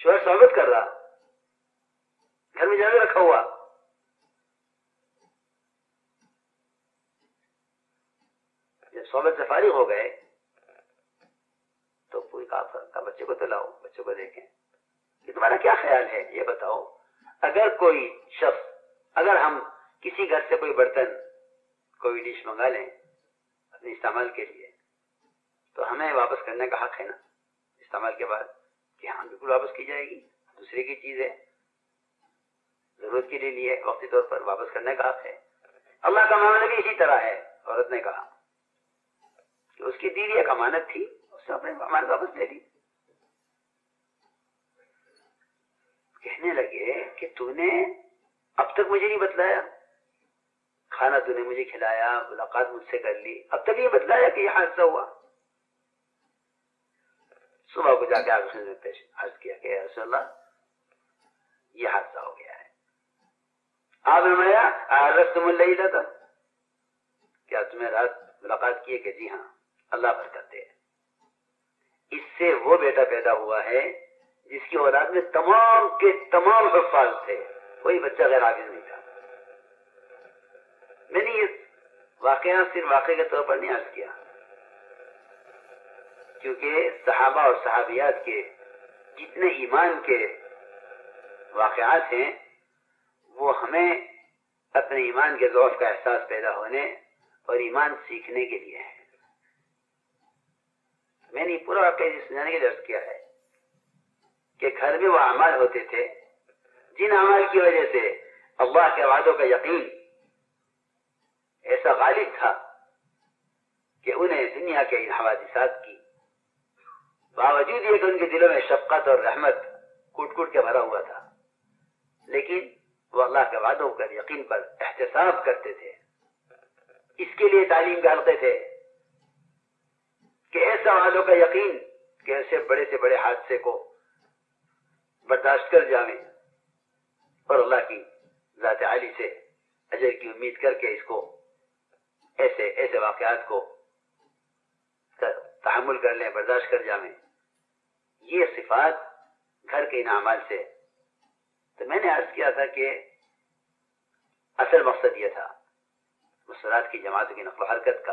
Speaker 2: शोहर स्वागत कर रहा। घर में ज़्यादा रखा हुआ। जब स्वागत से फारिग हो गए तो पूरी कहा बच्चे को तो लाओ, बच्चे को देखें। कि तुम्हारा क्या ख्याल है? ये बताओ, अगर कोई शख्स, अगर हम किसी घर से कोई बर्तन, कोई डिश मंगा लें, अपने इस्तेमाल के लिए तो हमें वापस करने का हक है ना? इस्तेमाल के बाद कि हाँ बिल्कुल वापस की जाएगी। दूसरे की चीज़ है, ज़रूरत के लिए लिए वक्ती तौर पर वापस करने का हक है। अल्लाह का मामला भी इसी तरह है, औरत ने कहा कि उसकी दीदी एक अमानत थी, उसने अपने अमानत वापस ले ली। कहने लगे कि तूने अब तक मुझे नहीं बतलाया। खाना तूने मुझे खिलाया, मुलाकात मुझसे कर ली। अब तक ये बतलाया कि यह हादसा हुआ। सुबह को जाके आगे में पेश अर्ज़ किया कि रसोल्ला ये हादसा हो गया है। आपने बताया रस्तमुल्ला था क्या तुम्हें रात मुलाकात की है कि जी हाँ अल्लाह बरकत दे इससे वो बेटा पैदा हुआ है, जिसकी औलाद में तमाम के तमाम हफाज थे। कोई बच्चा गैर हाफिज नहीं था। मैंने ये वाकया सिर्फ़ वाकई के तौर पर नहीं अर्ज़ किया। क्योंकि सहाबा और सहाबियात के जितने ईमान के वाकयात हैं, वो हमें अपने ईमान के जौफ का एहसास पैदा होने और ईमान सीखने के लिए है। मैंने पूरा वाक्य सुनाने के अर्ज़ किया है कि घर में वो अमाल होते थे, जिन अमाल की वजह से अल्लाह के वादों का यकीन ऐसा गालिब था कि उन्हें दुनिया के इन हवादिसात की बावजूद ये कि उनके दिलों में शफकत और रहमत कूट कूट के भरा हुआ था। लेकिन वो अल्लाह के वादों पर यकीन पर एहतसाब करते थे। इसके लिए तालीम हल्के थे कि ऐसा वालों का यकीन कि ऐसे बड़े से बड़े हादसे को बर्दाश्त कर जावे और अल्लाह की जात आली से अजर की उम्मीद करके इसको ऐसे ऐसे वाकयात को तहमुल कर लें बर्दाश्त कर जावे। ये सिफात घर के इन अमाल से। तो मैंने अर्ज़ किया था कि असल मकसद यह था मुसरात की जमात की नकल हरकत का।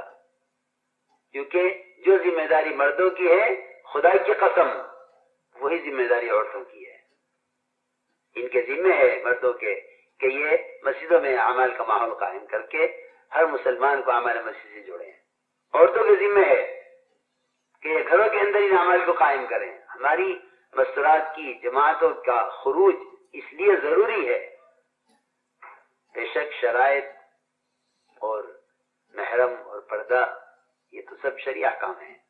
Speaker 2: क्योंकि जो ज़िम्मेदारी मर्दों की है, खुदा की कसम, वही ज़िम्मेदारी औरतों की है। इनके जिम्मे है मर्दों के कि ये मस्जिदों में अमाल का माहौल कायम करके हर मुसलमान को अमाल मस्जिद से जोड़े। औरतों के जिम्मे है कि घरों के अंदर इन अमाल को कायम करें। हमारी मसरात की जमातों का खरूज इसलिए ज़रूरी है। बेशक शराय और महरम और पर्दा, ये तो सब शरिया काम है।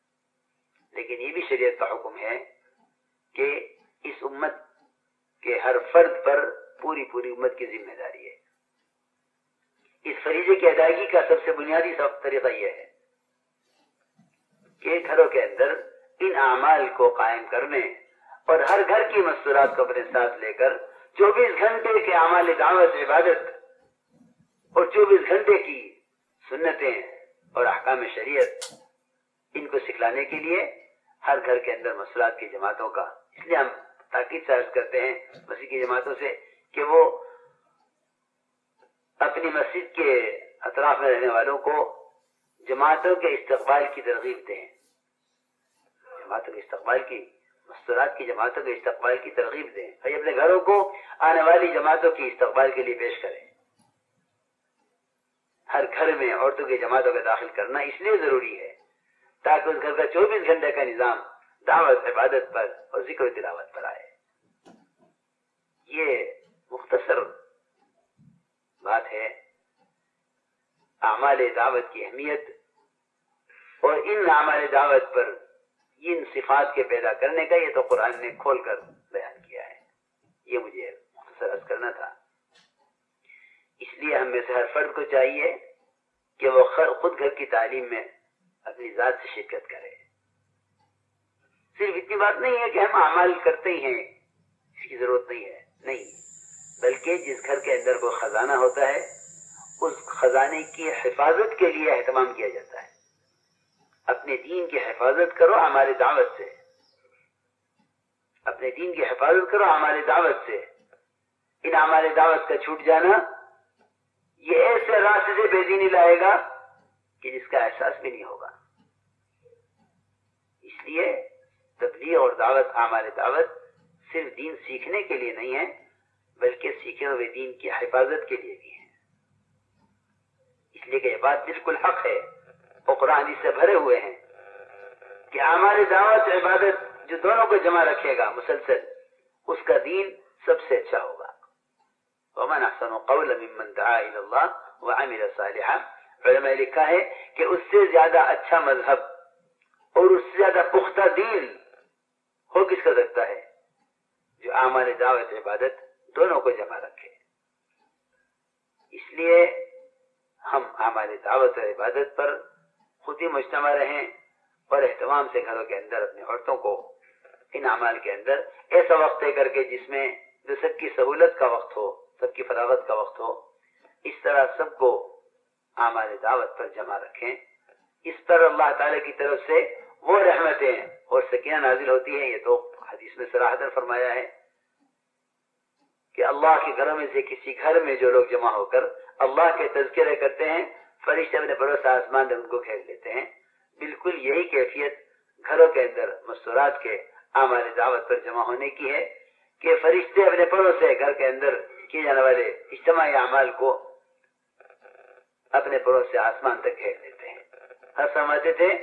Speaker 2: लेकिन ये भी शरीयत का हुक्म है कि इस उम्मत के हर फर्द पर पूरी पूरी उम्मत की ज़िम्मेदारी है। इस फरीजे की अदायगी का सबसे बुनियादी तरीका यह है। कि घरों के अंदर इन अमाल को कायम करने और हर घर की मस्तूरात को अपने साथ लेकर 24 घंटे के अमाल दावत, इबादत और 24 घंटे की सुन्नतें और अहकाम शरीयत इनको सिखलाने के लिए हर घर के अंदर मसलात की जमातों का इसलिए हम ताकीद से करते हैं मसीह की जमातों से कि वो अपनी मस्जिद के अतराफ में रहने वालों को जमातों के इस्तकबाल की तरगीब दें। जमातों के इस्तकबाल की मस्तरात की जमातों के इस्तकबाल की तरगीब दें। भाई, अपने घरों को आने वाली जमातों की इस्तकबाल के लिए पेश करें। हर घर में औरतों की जमातों को दाखिल करना इसलिए ज़रूरी है, ताकि उस घर का 24 घंटे का निज़ाम, दावत, इबादत पर और ज़िक्र तिलावत पर आए। ये मुख्तसर बात है। अमाल दावत की अहमियत और इन अमाल दावत पर इन सिफात के पैदा करने का ये तो कुरान ने खोल कर बयान किया है। ये मुझे मुख्तसर करना था। इसलिए हमें से हर फर्द को चाहिए कि वो खुद घर की तालीम में अपनी जात से शिरकत करे। सिर्फ़ इतनी बात नहीं है कि हम अमल करते ही हैं, इसकी ज़रूरत नहीं है। नहीं, बल्कि जिस घर के अंदर कोई खजाना होता है, उस खजाने की हिफाजत के लिए एहतमाम किया जाता है। अपने दीन की हिफाजत करो हमारी दावत से। अपने दीन की हिफाजत करो हमारी दावत से। इन हमारे दावत का छूट जाना, ये ऐसे रास्ते से बेदीनी लाएगा कि जिसका एहसास भी नहीं होगा। इसलिए तबलीग और दावत हमारे दावत सिर्फ़ दीन सीखने के लिए नहीं है, बल्कि सीखे हुए दीन की हिफाजत के लिए भी है। इसलिए यह बात बिल्कुल हक है। और इससे भरे हुए हैं कि हमारे दावत इबादत जो दोनों को जमा रखेगा, मुसलसल, उसका दीन सबसे अच्छा होगा। वमन अहसन कौल मिमन इल्लाह व लिखा है कि उससे ज़्यादा अच्छा मज़हब और उससे ज़्यादा पुख्ता दीन हो किसका सकता है? जो हमारे दावत इबादत दोनों को जमा रखे। इसलिए हम हमारे दावत और इबादत पर खुद मुजतमा रहें और एहतमाम से घरों के अंदर अपनी औरतों को इन अमाल के अंदर ऐसा वक्त तय करके जिसमें जो सबकी सहूलत का वक्त हो, सबकी फरागत का वक्त हो, इस तरह सबको हमारे दावत पर जमा रखें। इस पर अल्लाह ताला की तरफ़ से वो रहमतें और सकिया नाजिल होती है, ये तो हदीस में सराहतन फरमाया है कि अल्लाह के घरों में से किसी घर में जो लोग जमा होकर अल्लाह के तस्करे करते हैं फरिश्ते अपने भरोसा आसमान में उनको घेर लेते हैं। बिल्कुल यही कैफियत घरों के अंदर, मस्तूरात के आमाल दावत पर जमा होने की है कि फरिश्ते अपने पड़ों से घर के अंदर किए जाने वाले इज्तमाही अमाल को अपने पड़ों से आसमान तक घेर देते हैं। हर समझते थे,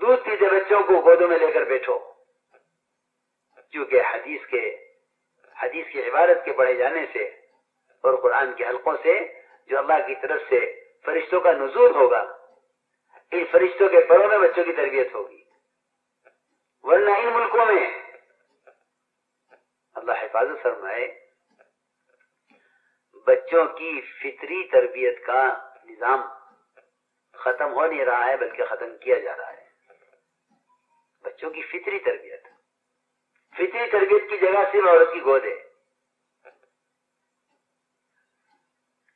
Speaker 2: दूध पीते बच्चों को गोदों में लेकर बैठो। क्योंकि हदीस के, हदीस की इबारत के पढ़े जाने से और कुरान के हलकों से जो अल्लाह की तरफ़ से फरिश्तों का नजूर होगा। इन फरिश्तों के परों में बच्चों की तरबियत होगी। वरना इन मुल्कों में अल्लाह हिफाजत फरमाए, बच्चों की फितरी तरबियत का निज़ाम खत्म हो नहीं रहा है, बल्कि खत्म किया जा रहा है। बच्चों की फितरी तरबियत। फितरी तरबियत की जगह सिर्फ़ औरत की गोद है।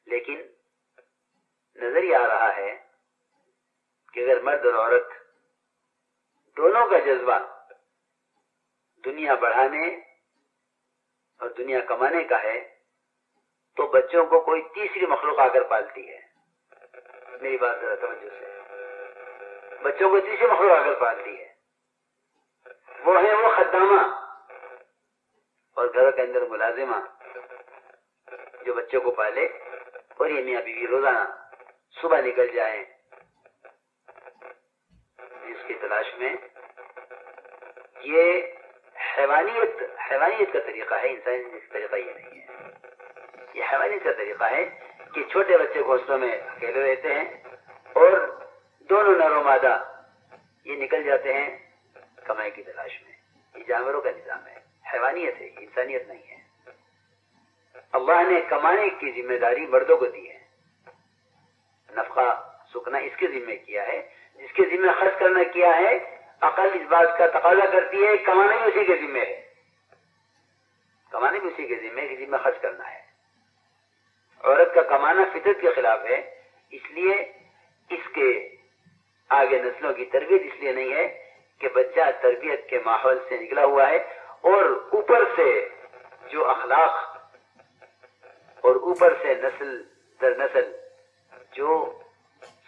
Speaker 2: लेकिन नज़र ही आ रहा है कि अगर मर्द और औरत दोनों का जज्बा दुनिया बढ़ाने और दुनिया कमाने का है तो बच्चों को कोई तीसरी मखलूक आकर पालती है। मेरी बात जरा तवज्जो से। बच्चों को तीसरी मखलूक आकर पालती है। वो है वो खदामा और घर के अंदर मुलाजिमा जो बच्चों को पाले और ये मियाँ बीवी रोज़ाना सुबह निकल जाए। इसकी तलाश में ये हैवानियत हैवानियत का तरीका है इंसानियत का तरीका ये नहीं है। ये हैवानियत का तरीका है कि छोटे बच्चे घोंसलों में अकेले रहते हैं और दोनों नरो मादा ये निकल जाते हैं कमाई की तलाश में। ये जानवरों का निज़ाम है। हैवानियत है, इंसानियत नहीं है। अल्लाह ने कमाने की ज़िम्मेदारी मर्दों को दी है। नफका सुखना इसके जिम्मे किया है, जिसके जिम्मे खर्च करना किया है, अकल इस बात का तकाजा करती है, कमाना भी उसी के जिम्मे है। कमाने भी उसी के जिम्मे कि जिम्मे खर्च करना है। औरत का कमाना फितरत के खिलाफ है, इसलिए इसके आगे नस्लों की तरबियत इसलिए नहीं है कि बच्चा तरबियत के माहौल से निकला हुआ है और ऊपर से जो अखलाक और ऊपर से नस्ल दर नस्ल जो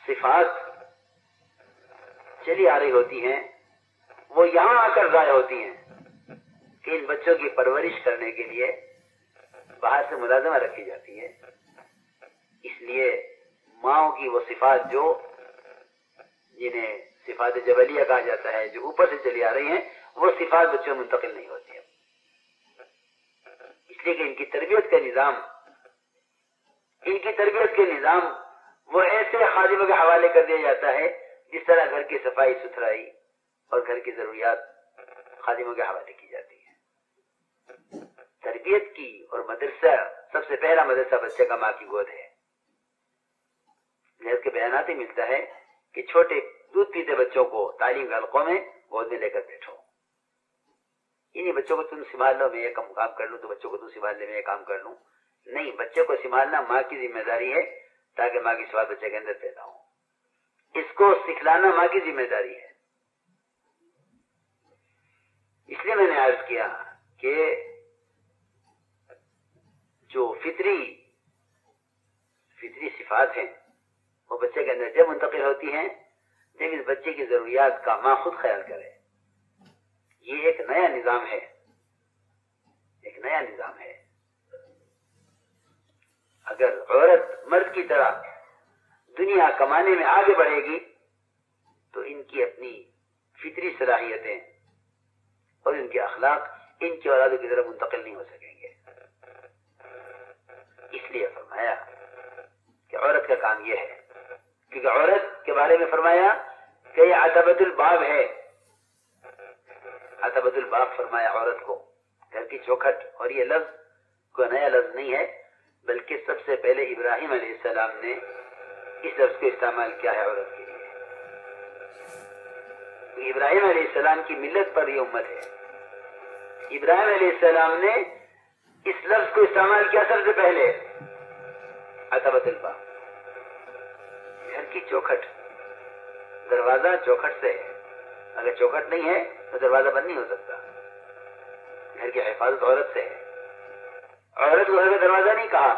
Speaker 2: सिफात चली आ रही होती हैं, वो यहाँ आकर जाया होती हैं कि इन बच्चों की परवरिश करने के लिए बाहर से मुलाजमा रखी जाती है। इसलिए माओ की वो सिफात जो, जिन्हें सिफात जबलिया कहा जाता है, जो ऊपर से चली आ रही हैं, वो सिफात बच्चों में मुंतकिल नहीं होती है। इसलिए कि इनकी तरबियत का निज़ाम, इनकी तरबियत के निज़ाम वो ऐसे खादिमों के हवाले कर दिया जाता है, जिस तरह घर की सफ़ाई सुथराई और घर की जरूरियात खादिमों के हवाले की जाती है। तरबियत की और मदरसा, सबसे पहला मदरसा बच्चे का माँ की गोद है। लिहाज के बयान ही मिलता है कि छोटे दूध पीते बच्चों को तालीम के हल्कों में गोद में लेकर बैठो। इन्हीं बच्चों को तुम संभाल लो, मैं ये काम कर लूँ तो बच्चों को तुम संभाल ले मैं ये काम कर लूँ। नहीं, बच्चे को संभालना माँ की ज़िम्मेदारी है ताकि माँ की स्वाद बच्चे के अंदर पैदा हो। इसको सिखलाना माँ की ज़िम्मेदारी है। इसलिए मैंने अर्ज़ किया कि जो फितरी फितरी सिफात हैं, वो बच्चे के अंदर जब मुंतकिल होती हैं, जब इस बच्चे की जरूरियात का माँ खुद ख्याल करे। ये एक नया निज़ाम है। एक नया निज़ाम है। अगर औरत मर्द की तरह दुनिया कमाने में आगे बढ़ेगी तो इनकी अपनी फितरी सलाहियतें और इनके अखलाक इनकी औलादों की तरफ़ मुंतकिल नहीं हो सकेंगे। इसलिए फरमाया कि औरत का काम यह है, क्योंकि औरत के बारे में फरमाया कि यह बाब है। अतबतुल बाब फरमाया औरत को, घर की चौखट, और ये लफ्ज कोई नया लफ्ज नहीं है। बल्कि सबसे पहले इब्राहिम सलाम ने इस लफ्ज को इस्तेमाल किया है औरत के लिए। इब्राहिम सलाम की मिल्लत पर यह उम्मत है। इब्राहिम सलाम ने इस लफ्ज को इस्तेमाल किया सबसे पहले। अतबतलबा घर की चौखट। दरवाज़ा चौखट से है। अगर चौखट नहीं है तो दरवाज़ा बंद नहीं हो सकता। घर की हिफाजत औरत से है। को घर का दरवाज़ा नहीं कहा।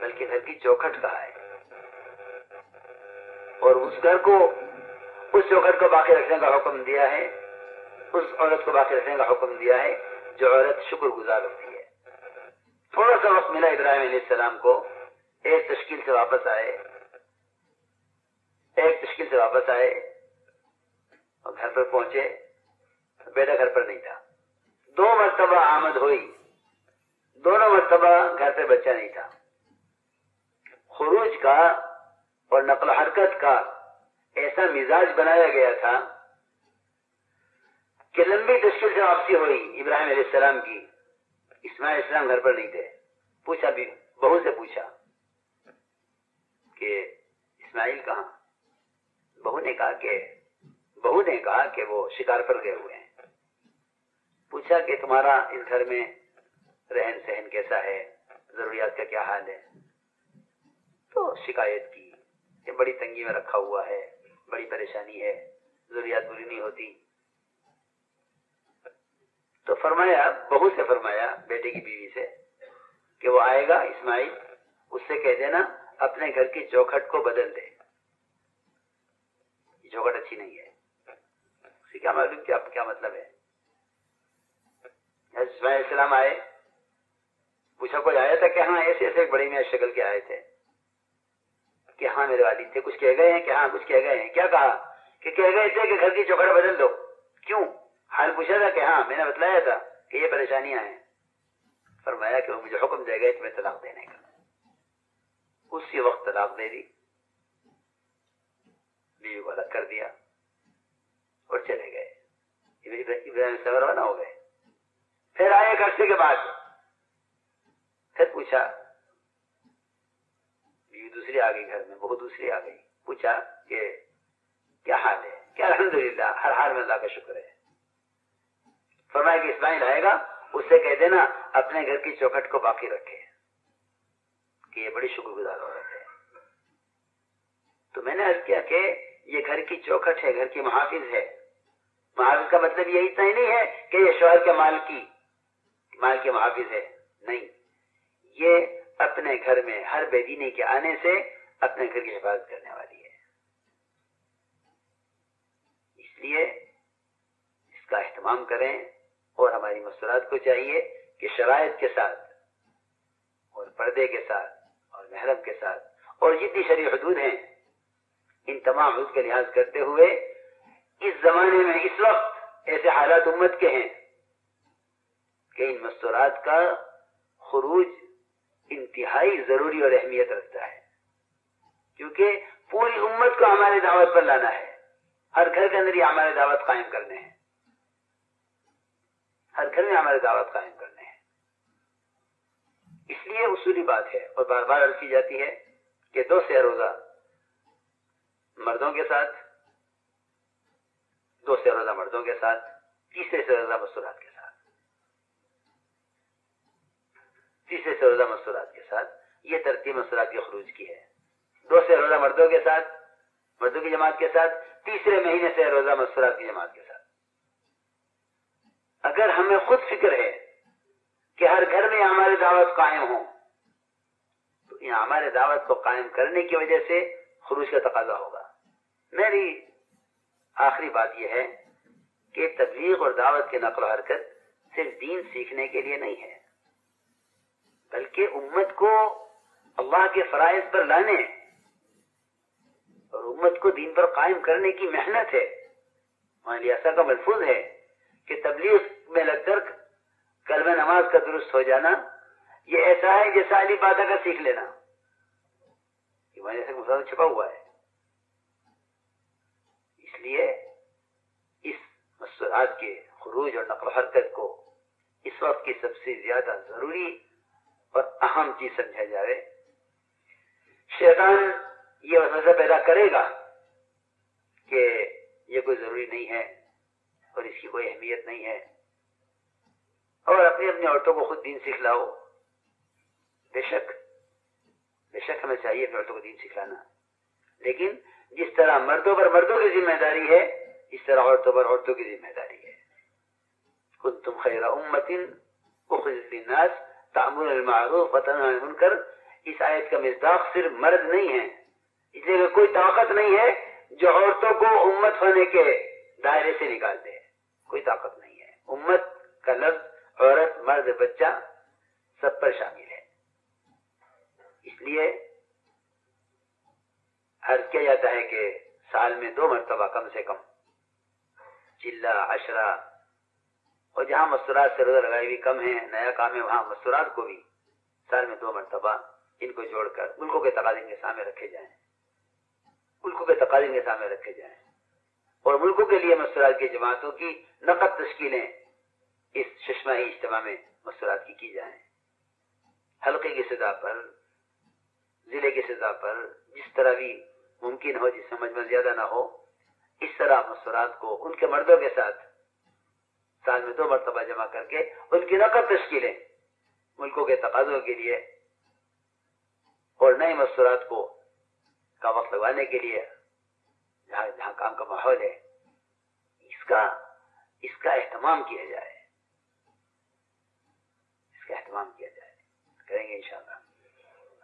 Speaker 2: बल्कि घर की चौखट कहा है। और उस घर को, उस चौखट को बाकी रखने का हुक्म दिया है। उस औरत को बाकी रखने का हुक्म दिया है, जो औरत शुक्र गुजार होती है। थोड़ा सा वक्त मिला इब्राहिम सलाम को। एक तश्किल से वापस आए। एक तश्किल से वापस आए और घर पर पहुँचे। बेटा घर पर नहीं था। दो मरतबा आमद हुई। दोनों मरतबा घर पे बच्चा नहीं था। खरूज का और नकल हरकत का ऐसा मिजाज बनाया गया था कि लंबी तश्किल से वापसी हुई इब्राहिम सलाम की, इस्माइल इस्लाम घर पर नहीं थे। पूछा भी, बहू से पूछा कि इस्माइल कहा? बहू ने कहा कि, बहू ने कहा कि वो शिकार पर गए हुए पूछा कि तुम्हारा इस घर में रहन सहन कैसा है? जरूरियात का क्या हाल है? तो शिकायत की कि बड़ी तंगी में रखा हुआ है, बड़ी परेशानी है, जरूरियात पूरी नहीं होती। तो फरमाया, बहू से फरमाया, बेटे की बीवी से, कि वो आएगा, इस्माइल, उससे कह देना, अपने घर की चौखट को बदल दे। चौखट अच्छी नहीं है। क्या मालूम क्या क्या मतलब है? इस्माइल आए। पूछा, कोई आया था कि हाँ ऐसे ऐसे बड़े में शक्ल के आए थे। कि हाँ मेरे वालिद थे कुछ कह गए हैं कि हाँ कुछ कह गए हैं। क्या कहा? कि कह गए थे कि घर की चौखट बदल दो। क्यों? हाल पूछा था कि हाँ मैंने बतलाया था कि ये परेशानियाँ हैं। फरमाया कि वो मुझे हुक्म देगा तुम्हें तलाक देने का। उसी वक्त तलाक दे दी। बीवी को अलग कर दिया और चले गए। इब्राहिम से रवाना हो गए। फिर आए एक के बाद। फिर पूछा बीवी दूसरी आ गई घर में बहुत दूसरी आ गई। पूछा कि क्या हाल है? क्या अलहमदुल्ला हर हाल में अल्लाह का शुक्र है। फरमाया कि इस्माइल आएगा, उससे कह देना, अपने घर की चौखट को बाकी रखे, कि ये बड़ी शुक्रगुजार औरत है। तो मैंने अर्ज़ किया कि ये घर की चौखट है, घर की महाफिज है। महाफिज का मतलब यही ही नहीं है कि ये शोहर के माल की माल के महाफिज है। नहीं। ये अपने घर में, हर बेदीने के आने से अपने घर की हिफाजत करने वाली है। इसलिए इसका अहतमाम करें और हमारी मसरात को चाहिए कि शराय के साथ और पर्दे के साथ और महरम के साथ और जितनी शरी हदूद हैं, इन तमाम हदूद के लिहाज करते हुए इस जमाने में, इस वक्त ऐसे हालात उम्मत के हैं कि इन मस्तूरात का खरूज इंतहाई ज़रूरी और अहमियत रखता है। क्योंकि पूरी उम्मत को हमारे दावत पर लाना है। हर घर के अंदर ही हमारे दावत कायम करने हैं। हर घर में हमारे दावत कायम करने हैं। इसलिए उसूली बात है और बार बार अर्ज़ की जाती है कि दो से रोजा मर्दों के साथ, दो से रोजा मर्दों के साथ, तीसरे से रोजा मस्तूरात के साथ तीसरे से रोजा मसूरात के साथ, ये तरतीब मस्तूरात के खरूज की है। दो से रोजा मर्दों के साथ, मर्दों की जमात के साथ, तीसरे महीने से रोजा मस्तूरात की जमात के साथ। अगर हमें खुद फ़िक्र है कि हर घर में हमारी दावत कायम हो तो हमारे दावत को कायम करने की वजह से खरूज का तकाजा होगा। मेरी आखिरी बात यह है कि तबलीग और दावत की नकल हरकत सिर्फ़ दीन सीखने के लिए नहीं है। बल्कि उम्मत को अल्लाह के फराइज पर लाने और उम्मत को दीन पर कायम करने की मेहनत है। मालियासा का महफूज है कि तबलीग में लगकर कल में नमाज़ का दुरुस्त हो जाना, ये ऐसा है जैसा अली बाधा का सीख लेना ऐसा मुसाद छिपा हुआ है। इसलिए इस मसूरात के खरूज और नकल हरकत को इस वक्त की सबसे ज़्यादा ज़रूरी और अहम चीज़ समझा जाए शैतान ये वसवसा पैदा करेगा कि ये कोई ज़रूरी नहीं है और इसकी कोई अहमियत नहीं है। और अपनी अपनी औरतों को खुद दीन सिखलाओ। बेशक बेशक हमें चाहिए अपनी औरतों को दीन सिखलाना। लेकिन जिस तरह मर्दों पर मर्दों की ज़िम्मेदारी है, इस तरह औरतों पर औरतों की ज़िम्मेदारी है। खुद तुम खैर उम्मतिन उखनास तामुल मुनकर, इस आयत का मिजदाक सिर्फ़ मर्द नहीं है। इसलिए कोई ताकत नहीं है, जो औरतों को उम्मत होने के दायरे से निकाल दे कोई ताकत नहीं है। उम्मत का लफ्ज, औरत, मर्द, बच्चा, सब पर शामिल है। इसलिए अर्ज़ किया जाता है कि साल में दो मरतबा कम से कम चिल्ला अशरा और जहाँ मस्तूरात से रोजा लगाई हुई कम है, नया काम है, वहाँ मस्तूरात को भी साल में दो मरतबा इनको जोड़कर मुल्कों के तकादीन के सामने रखे जाएँ। मुल्कों के तकादीन के सामने रखे जाएँ। और मुल्कों के लिए मस्तूरात की जमातों की नकद तश्कीलें इस शशमाही इज्तमा में मस्तूरात की की जाए। हल्के की सजा पर, ज़िले की सजा पर जिस तरह भी मुमकिन हो, जिस समझ में ज़्यादा ना हो, इस तरह मस्तूरात को उनके मर्दों के साथ साल में दो मरतबा जमा करके उनकी नकद तश्कीलें मुल्कों के तकाजों के लिए और नए मस्तूरात को का वक्त लगवाने के लिए जहाँ जहाँ काम का माहौल है, इसका इसका एहतमाम किया जाए। इसका एहतमाम किया जाए। करेंगे इंशाल्लाह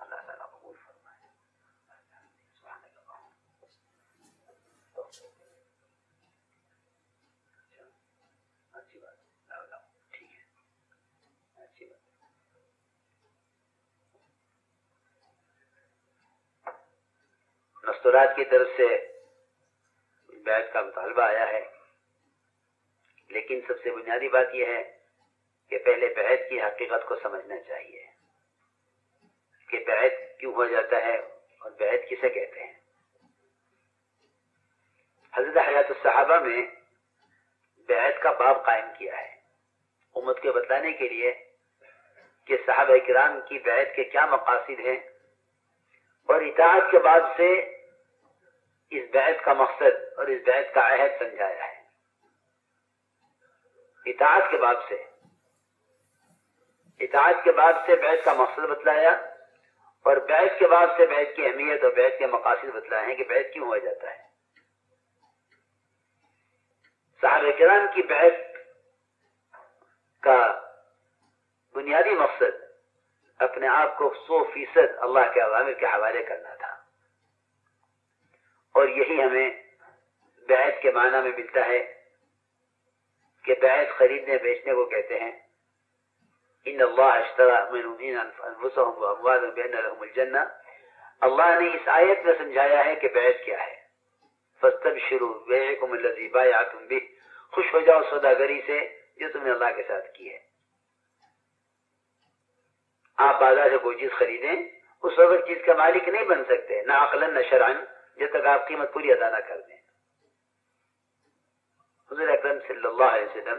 Speaker 2: अल्लाह ताला कबूल फरमाए अच्छी बात लाओ लाओ ठीक है अच्छी बात मस्तूरात की तरफ़ से बैत का मुतालबा आया है। लेकिन सबसे बुनियादी बात यह है कि पहले बैत की हकीकत को समझना चाहिए कि बैत क्यों हो जाता है और बैत किसे कहते हैं। हज़रत हयात साहबा में बैत का बाब कायम किया है। उम्मत के बताने के लिए कि साहब कराम की बैत के क्या मकासद हैं और इतिहास के बाद से इस बैत का मकसद और इस बैत का अहद समझाया है। इताहत के बाद से इताहत के बाद से बैत का मकसद बतलाया और बैत के बाद से बैत की अहमियत और बैत के मकासद बतलाए हैं कि बैत क्यों हो जाता है। साहब कराम की बैत का बुनियादी मकसद अपने आप को सौ फ़ीसद अल्लाह के अवामिर के हवाले करना था। और यही हमें बैत के माना में मिलता है कि बैत खरीदने, बेचने को कहते हैं। इन अल्लाह अल्लाह ने इस आयत में समझाया है कि बैत क्या है। फस्तब शुरू तुम भी खुश हो जाओ सौदागरी से जो तुमने अल्लाह के साथ की है। आप बाज़ार से कोई चीज़ खरीदें, उस वक्त चीज़ का मालिक नहीं बन सकते, ना अकलन, न शरान। जब तक आप कीमत पूरी अदा ना कर दें। हजूर अकरम वसल्लम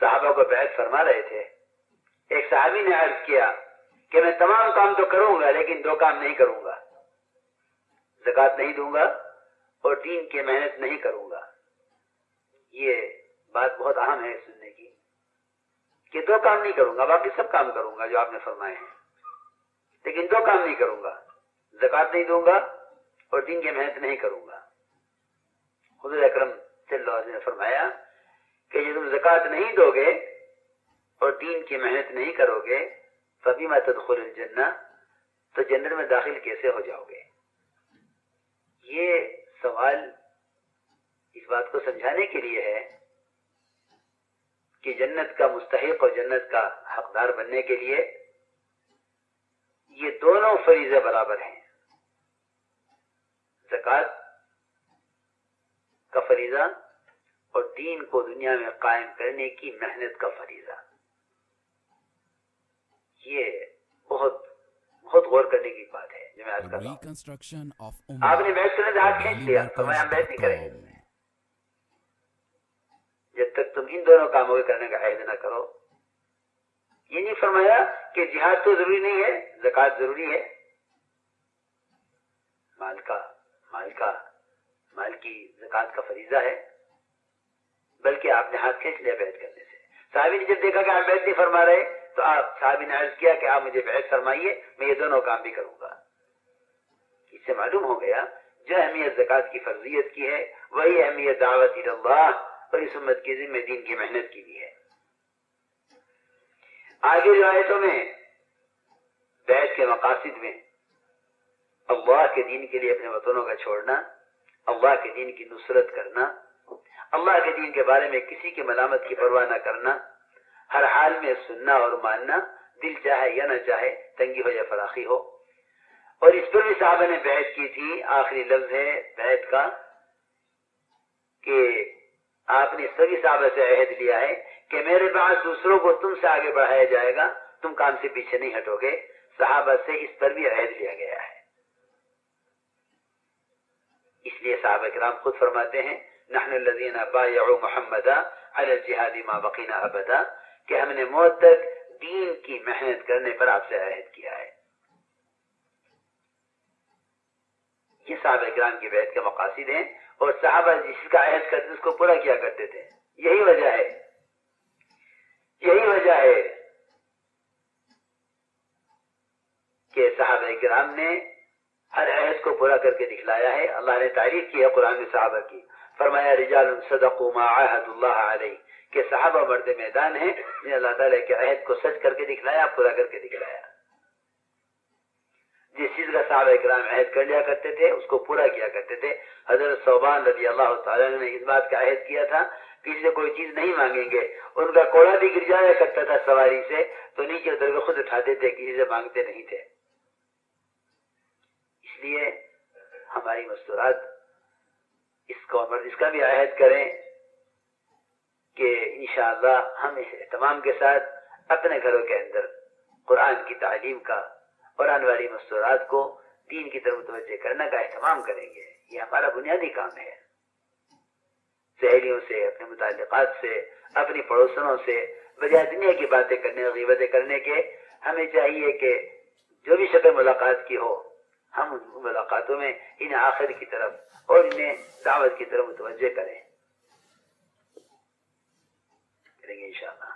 Speaker 2: साहबा को बैत फरमा रहे थे। एक साहबी ने अर्ज़ किया कि मैं तमाम काम तो करूँगा, लेकिन दो काम नहीं करूँगा। जक़ात नहीं दूँगा और दीन की मेहनत नहीं करूँगा। ये बात बहुत अहम है सुनने की कि दो काम नहीं करूँगा, बाकी सब काम करूँगा जो आपने फरमाए हैं। लेकिन दो काम नहीं करूँगा। जक़ात नहीं दूँगा और दिन की मेहनत नहीं करूँगा। हजूर अक्रम ने फरमाया कि जब तुम जक़ात नहीं दोगे और दीन की मेहनत नहीं करोगे तभी मैं तदखुल जन्ना तो जन्नत में दाखिल कैसे हो जाओगे? ये सवाल इस बात को समझाने के लिए है कि जन्नत का मुस्तक और जन्नत का हकदार बनने के लिए ये दोनों फरीजे बराबर हैं। जक़ात का फरीजा और दीन को दुनिया में कायम करने की मेहनत का फरीजा ये बहुत बहुत गौर करने की बात है जो मैं आज कर रहा हूँ। आपने बैठ करने हाथ खींच लिया तो मैं बैठ नहीं करेंगे. जब तक तुम इन दोनों कामों के करने का अहद न करो। ये नहीं फरमाया कि जिहाद तो ज़रूरी नहीं है जक़ात ज़रूरी है। माल का माल का, माल की जक़ात का फरीजा है, बल्कि आपने हाथ खींच लिया बैठ करने से। साहबी ने जब देखा कि आप बैठ नहीं फरमा रहे तो आप साहबी ने अर्ज़ किया कि आप मुझे बैठ फरमाइए, मैं ये दोनों काम भी करूँगा। इससे मालूम हो गया, जो अहमियत जक़ात की फर्जियत की है, वही अहमियत दावत और इस उम्मत की जिम्मे दीन की मेहनत की भी है। आगे जो आयतों में बैठ के मकासद में अल्लाह के दीन के लिए अपने वतनों का छोड़ना, अल्लाह के दीन की नुसरत करना, अल्लाह के दीन के बारे में किसी की मलामत की परवाह न करना, हर हाल में सुनना और मानना, दिल चाहे या न चाहे, तंगी हो या फराखी हो। और इस पर भी साहबा ने बैठ की थी, आखिरी लफ्ज है बैठ का, कि आपने सभी साहबा से अहद लिया है कि मेरे पास दूसरों को तुमसे आगे बढ़ाया जाएगा, तुम काम से पीछे नहीं हटोगे। साहबा से इस पर भी अहद लिया गया है। इसलिए साहब कराम खुद फरमाते हैं नहनदीन मोहम्मदा जिहादी माँ बकीना अबदा, कि हमने मौत तक दीन की मेहनत करने पर आपसे अहद किया है। ये साहब इकराम की बैत के मकासद हैं और साहबा जिसका अहद करते उसको पूरा किया करते थे। यही वजह है। यही वजह है कि साहब इकराम ने हर अहद को पूरा करके दिखलाया है। अल्लाह ने तारीफ़ की है, कुरान साहबा की। फरमाया रिजाल के साहबा मर्द मैदान है, जिन्हें अल्लाह ताला के अहद को सच करके दिखलाया पूरा करके दिखलाया। जिस चीज़ का साहब इकराम अहद कर लिया करते थे, उसको पूरा किया करते थे। हज़रत सोबान रज़ी अल्लाह ने इस बात का अहद किया था किसी से कोई चीज़ नहीं मांगेंगे, उनका कोड़ा भी गिर जाया करता था सवारी से तो नीचे उतर के खुद उठाते थे किसी से मांगते नहीं थे। इसलिए हमारी मस्तूरात इसको इसका भी अहद करें कि इंशाला हम इस तमाम के साथ अपने घरों के अंदर कुरान की तालीम का और आने वाली मस्तूरात को दीन की तरफ़ तवज्जो करने का अहतमाम करेंगे। ये हमारा बुनियादी काम है। सहेलियों से, अपने मुतालिकात से, अपनी पड़ोसनों से, बजाय दुनिया की बातें करने और गिबतें करने के, हमें चाहिए कि जो भी शक्ल मुलाकात की हो हम उन मुलाकातों में इन आखिर की तरफ और इन्हें दावत की तरफ मुतवजह करें करेंगे इंशाल्लाह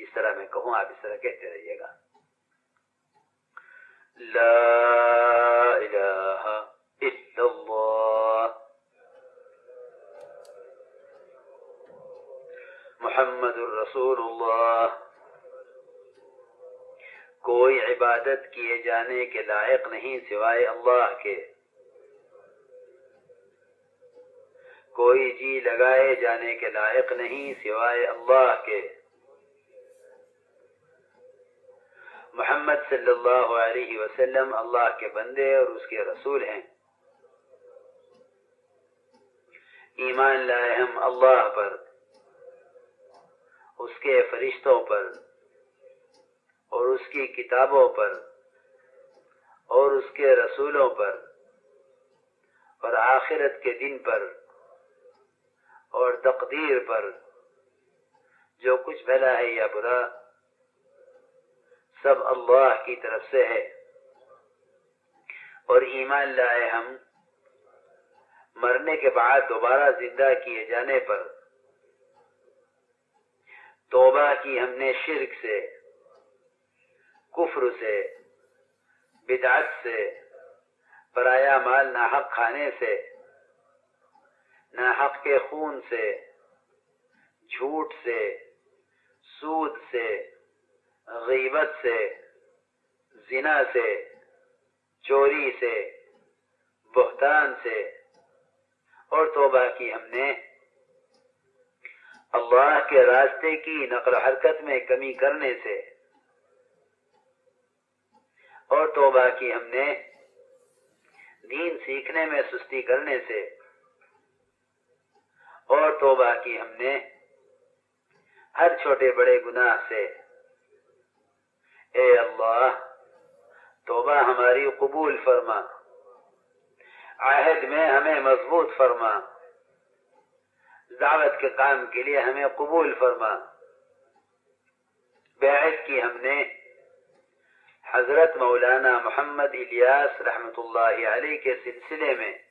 Speaker 2: जिस तरह मैं कहूं आप इस तरह कहते रहिएगा ला इलाहा इल्लल्लाह मुहम्मदुर रसूलुल्लाह कोई इबादत किए जाने के लायक नहीं सिवाय अल्लाह के कोई जी लगाए जाने के लायक नहीं सिवाय अल्लाह के मोहम्मद वसल्लम अल्लाह के बंदे और उसके रसूल हैं। ईमान लाए हम अल्लाह पर, उसके फरिश्तों पर, और उसकी किताबों पर, और उसके रसूलों पर, और आखिरत के दिन पर, और तकदीर पर, जो कुछ भला है या बुरा सब अल्लाह की तरफ़ से है। और ईमान लाए हम, मरने के बाद दोबारा ज़िंदा किए जाने पर, तोबा की हमने शिरक से, कुफ्र से, बिदात से, पराया माल नाहक खाने से नाहक के खून से, झूठ से, सूद से गीबत से, जिना से, चोरी से, बुहतान से और तोबा की हमने। अल्लाह के रास्ते की नकल हरकत में कमी करने से और तोबा की हमने। दीन सीखने में सुस्ती करने से और तोबा की हमने। हर छोटे बड़े गुनाह से ए अल्लाह, तोबा हमारी कबूल फरमा। आहद में हमें मज़बूत फरमा। दावत के काम के लिए हमें कबूल फरमा। बेहद की हमने हज़रत मौलाना मोहम्मद इलियास रहमतुल्लाहि अलैह के सिलसिले में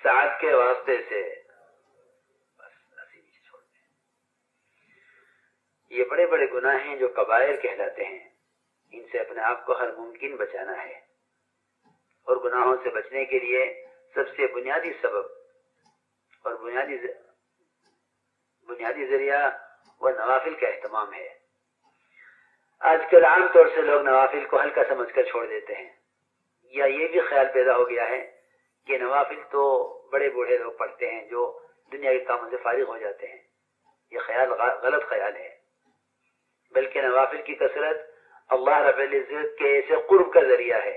Speaker 2: साथ के वास्ते से ये बड़े बड़े गुनाह हैं जो कबायर कहलाते हैं। इनसे अपने आप को हर मुमकिन बचाना है। और गुनाहों से बचने के लिए सबसे बुनियादी सबब और बुनियादी बुनियादी ज़रिया वह नवाफिल का अहतमाम है। आजकल आमतौर से लोग नवाफिल को हल्का समझकर छोड़ देते हैं। या ये भी ख्याल पैदा हो गया है कि नवाफिल तो बड़े बूढ़े लोग पढ़ते हैं जो दुनिया के कामों से फारिग हो जाते हैं। ये ख्याल गलत ख्याल है। बल्कि नवाफिल की कसरत अल्लाह रबुल्ज़त के ऐसे कुर्ब का ज़रिया है,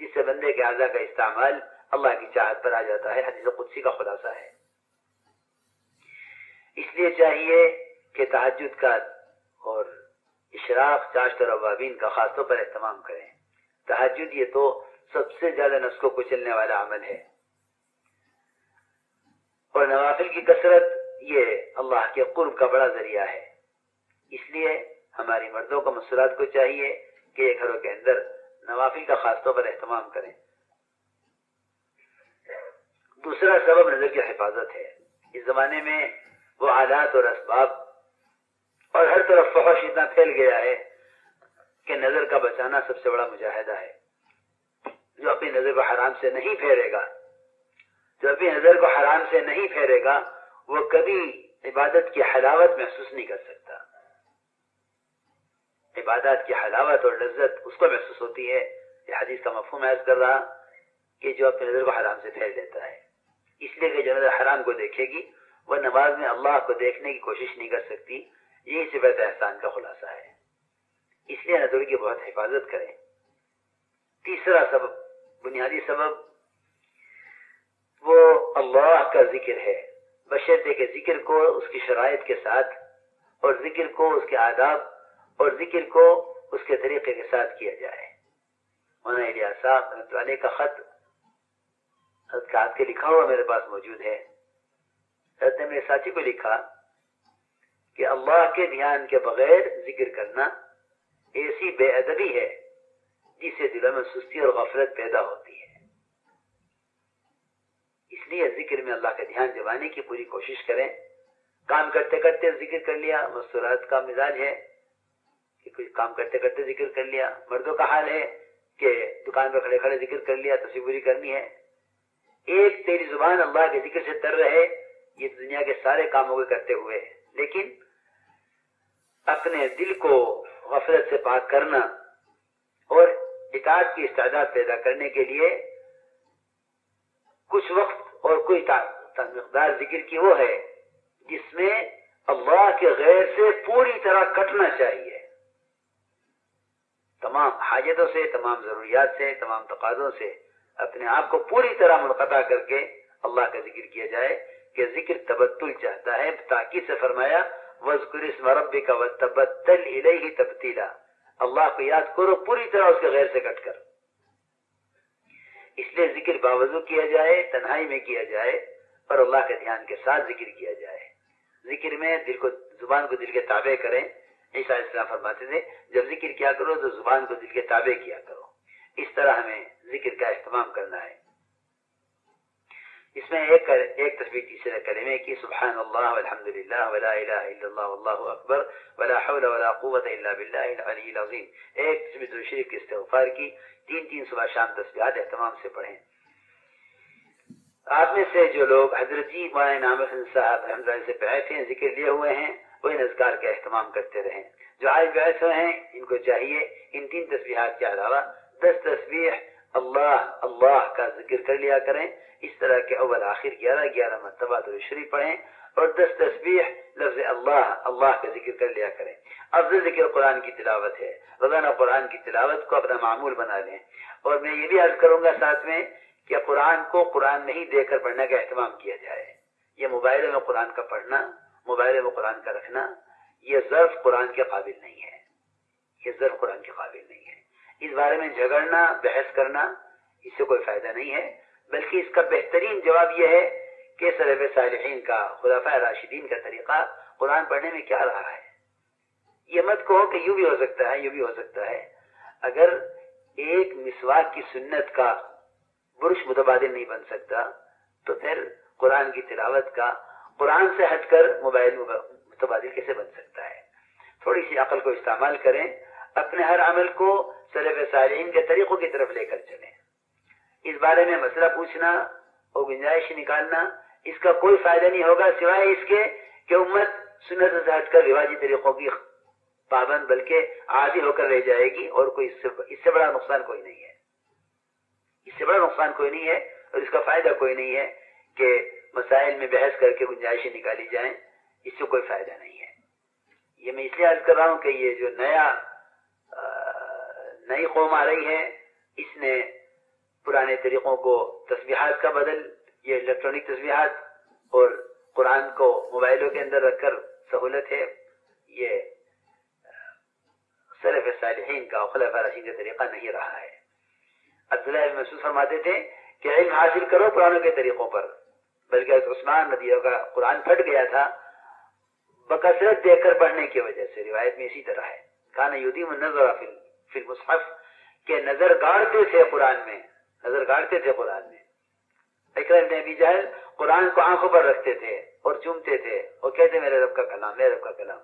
Speaker 2: जिससे बंदे के आजा का इस्तेमाल अल्लाह की चाहत पर आ जाता है, हदीस कुदसी का खुलासा है। इसलिए चाहिए कि तहजद का और इशराक चाश्त और अवाबीन का खासतौर पर एहतमाम करें। तहजद ये तो सबसे ज़्यादा नफ्स को कुचलने वाला अमल है। और नवाफिल की कसरत ये अल्लाह के कुर्ब का बड़ा ज़रिया है। इसलिए हमारी मर्दों को मसरात को चाहिए कि ये घरों के अंदर नवाफिल का खासतौर पर एहतमाम करें। दूसरा सबब नज़र की हिफाजत है। इस जमाने में वो आलात और इसबाब और हर तरफ़ फहश इतना फैल गया है कि नज़र का बचाना सबसे बड़ा मुजाहिदा है। जो अपनी नज़र को हराम से नहीं फेरेगा, जो अपनी नज़र को हराम से नहीं फेरेगा, वो कभी इबादत की हलावत महसूस नहीं कर सकता। इबादत की हलावत और लज्जत उसको महसूस होती है। ये हदीस का मफहूम ऐसा कर रहा कि जो अपनी नज़र को हराम से फेर देता है। इसलिए कि जो नज़र हराम को देखेगी, वह नमाज़ में अल्लाह को देखने की कोशिश नहीं कर सकती। यही सिफत एहसान का खुलासा है। इसलिए नज़र की बहुत हिफाजत करें। तीसरा सबब, बुनियादी सबब, वो अल्लाह का ज़िक्र है। बशर्ते के ज़िक्र को उसकी शराइत के साथ और ज़िक्र को उसके आदाब और ज़िक्र को उसके तरीके के साथ किया जाए। मौना इलिया साहब का खत का हाथ के लिखा हुआ मेरे पास मौजूद है। हज़रत ने मेरे साथी को लिखा कि अल्लाह के ध्यान के बगैर ज़िक्र करना ऐसी बेअदबी है जिससे दिलों में सुस्ती और गफलत पैदा होती है। इसलिए ज़िक्र में अल्लाह का ध्यान जमाने की पूरी कोशिश करें। काम करते करते ज़िक्र कर लिया, मस्तूरात का मिजाज है। कि कुछ काम करते करते ज़िक्र कर लिया। मर्दों का हाल है कि दुकान पर खड़े खड़े ज़िक्र कर लिया, तस्वीरी करनी है। एक तेरी ज़ुबान अल्लाह के ज़िक्र से तर रहे, ये दुनिया के सारे कामों को करते हुए। लेकिन अपने दिल को गफलत से पाक करना और इताद की इस्तादात पैदा करने के लिए कुछ वक्त और कोई मकदार ज़िक्र की वो है जिसमें अल्लाह के गैर से पूरी तरह कटना चाहिए। तमाम हाजतों से, तमाम जरूरियात से, तमाम तकाजों से अपने आप को पूरी तरह मुनकता करके अल्लाह का ज़िक्र किया जाए कि ज़िक्र तबत्तुल चाहता है, ताकि से फरमाया, वजकुर रब का वतबत्तल ही तब्तीला। अल्लाह को याद करो, पूरी तरह उसके गैर से कटकर इसलिए ज़िक्र बावजू किया जाए, तन्हाई में किया जाए, और अल्लाह के ध्यान के साथ ज़िक्र किया जाए। ज़िक्र में दिल को, ज़ुबान को दिल के ताबे करें ईसा इस्लाम फरमाते थे जब ज़िक्र किया करो तो ज़ुबान को दिल के ताबे किया करो। इस तरह हमें ज़िक्र का इस्तेमाल करना है। इसमें एक कर, एक तस्वीर तीसरे कलमे की सुबहान अल्लाह अकबर वला एक तस्वीर शरीफ की इस्तिगफार की तीन तीन सुबह शाम तस्बीहात तमाम से पढ़ें। आप में से जो लोग हज़रत जी मौलाना नाम साहब रहमत से बैठ हैं ज़िक्र लिए हुए हैं वही नजकार का अहतमाम करते रहे। जो आज बैठ हुए हैं, इनको चाहिए। इन तीन तस्वीर के अलावा दस तस्वीर अल्लाह अल्लाह का ज़िक्र कर लिया करें। इस तरह के अव्वल, आखिर ग्यारह ग्यारह मरतबा तो शरीफ पढ़ें और दस तस्वीर लफ्ज अल्लाह अल्लाह का ज़िक्र कर लिया करें। अफजल ज़िक्र कुरान की तिलावत है। रोज़ाना कुरान की तिलावत को अपना मामूल बना लें। और मैं ये भी अर्ज़ करूँगा साथ में कि कुरान को कुरान नहीं देकर पढ़ने का अहतमाम किया जाए। ये मोबाइल में कुरान का पढ़ना मोबाइल में कुरान का रखना, ये जर्फ कुरान के काबिल नहीं है। ये जर्फ कुरान के काबिल नहीं है। इस बारे में झगड़ना, बहस करना, इससे कोई फ़ायदा नहीं है। बल्कि इसका बेहतरीन जवाब यह है कि सरफ सालहीन का, खुलाफा राशिदीन का तरीका कुरान पढ़ने में क्या रहा है। ये मत कहो कि यू भी हो सकता है, यू भी हो सकता है। अगर एक मिसवाक की सुन्नत का बुरुश मुतबादिल नहीं बन सकता तो फिर कुरान की तिलावत का कुरान से हटकर मोबाइल मुतबादिल कैसे बन सकता है? थोड़ी सी अकल को इस्तेमाल करें, अपने हर अमल को सलफ सालीन के तरीकों की तरफ़ लेकर चलें। इस बारे में मसला पूछना और गुंजाइश निकालना, इसका कोई फ़ायदा नहीं होगा सिवाय इसके कि उम्मत सुन्नत से हटकर रिवाजी तरीकों की पाबंद, बल्कि आदि होकर रह जाएगी और कोई इससे इससे बड़ा नुकसान कोई नहीं है। इससे बड़ा नुकसान कोई नहीं है और इसका फ़ायदा कोई नहीं है कि मसाइल में बहस करके गुंजाइशें निकाली जाए, इससे कोई फ़ायदा नहीं है। ये मैं इसलिए अर्ज़ कर रहा हूँ कि ये जो नया नई कौम आ रही है, इसने पुराने तरीकों को तस्बीहात का बदल, ये इलेक्ट्रॉनिक तस्बीहात और कुरान को मोबाइलों के अंदर रखकर सहूलत है, ये सरफ सालहीन का खलफा रशीन का तरीका नहीं रहा है। अब्दुल्ला महसूस फरमाते थे कि इल्म हासिल करो पुरानों के तरीकों पर। बल्कि उस्मान नदियों का कुरान फट गया था, बकसरत देखकर पढ़ने की वजह से, रिवायत में इसी तरह है। खाना युदीम नज़र फिल फिल मुसहफ, के नज़र गाड़ते थे कुरान में, नज़र गाड़ते थे कुरान में। अभी जहल कुरान को आँखों पर रखते थे और चूमते थे और कहते, मेरे रब का कलाम, मेरे रब का कलाम।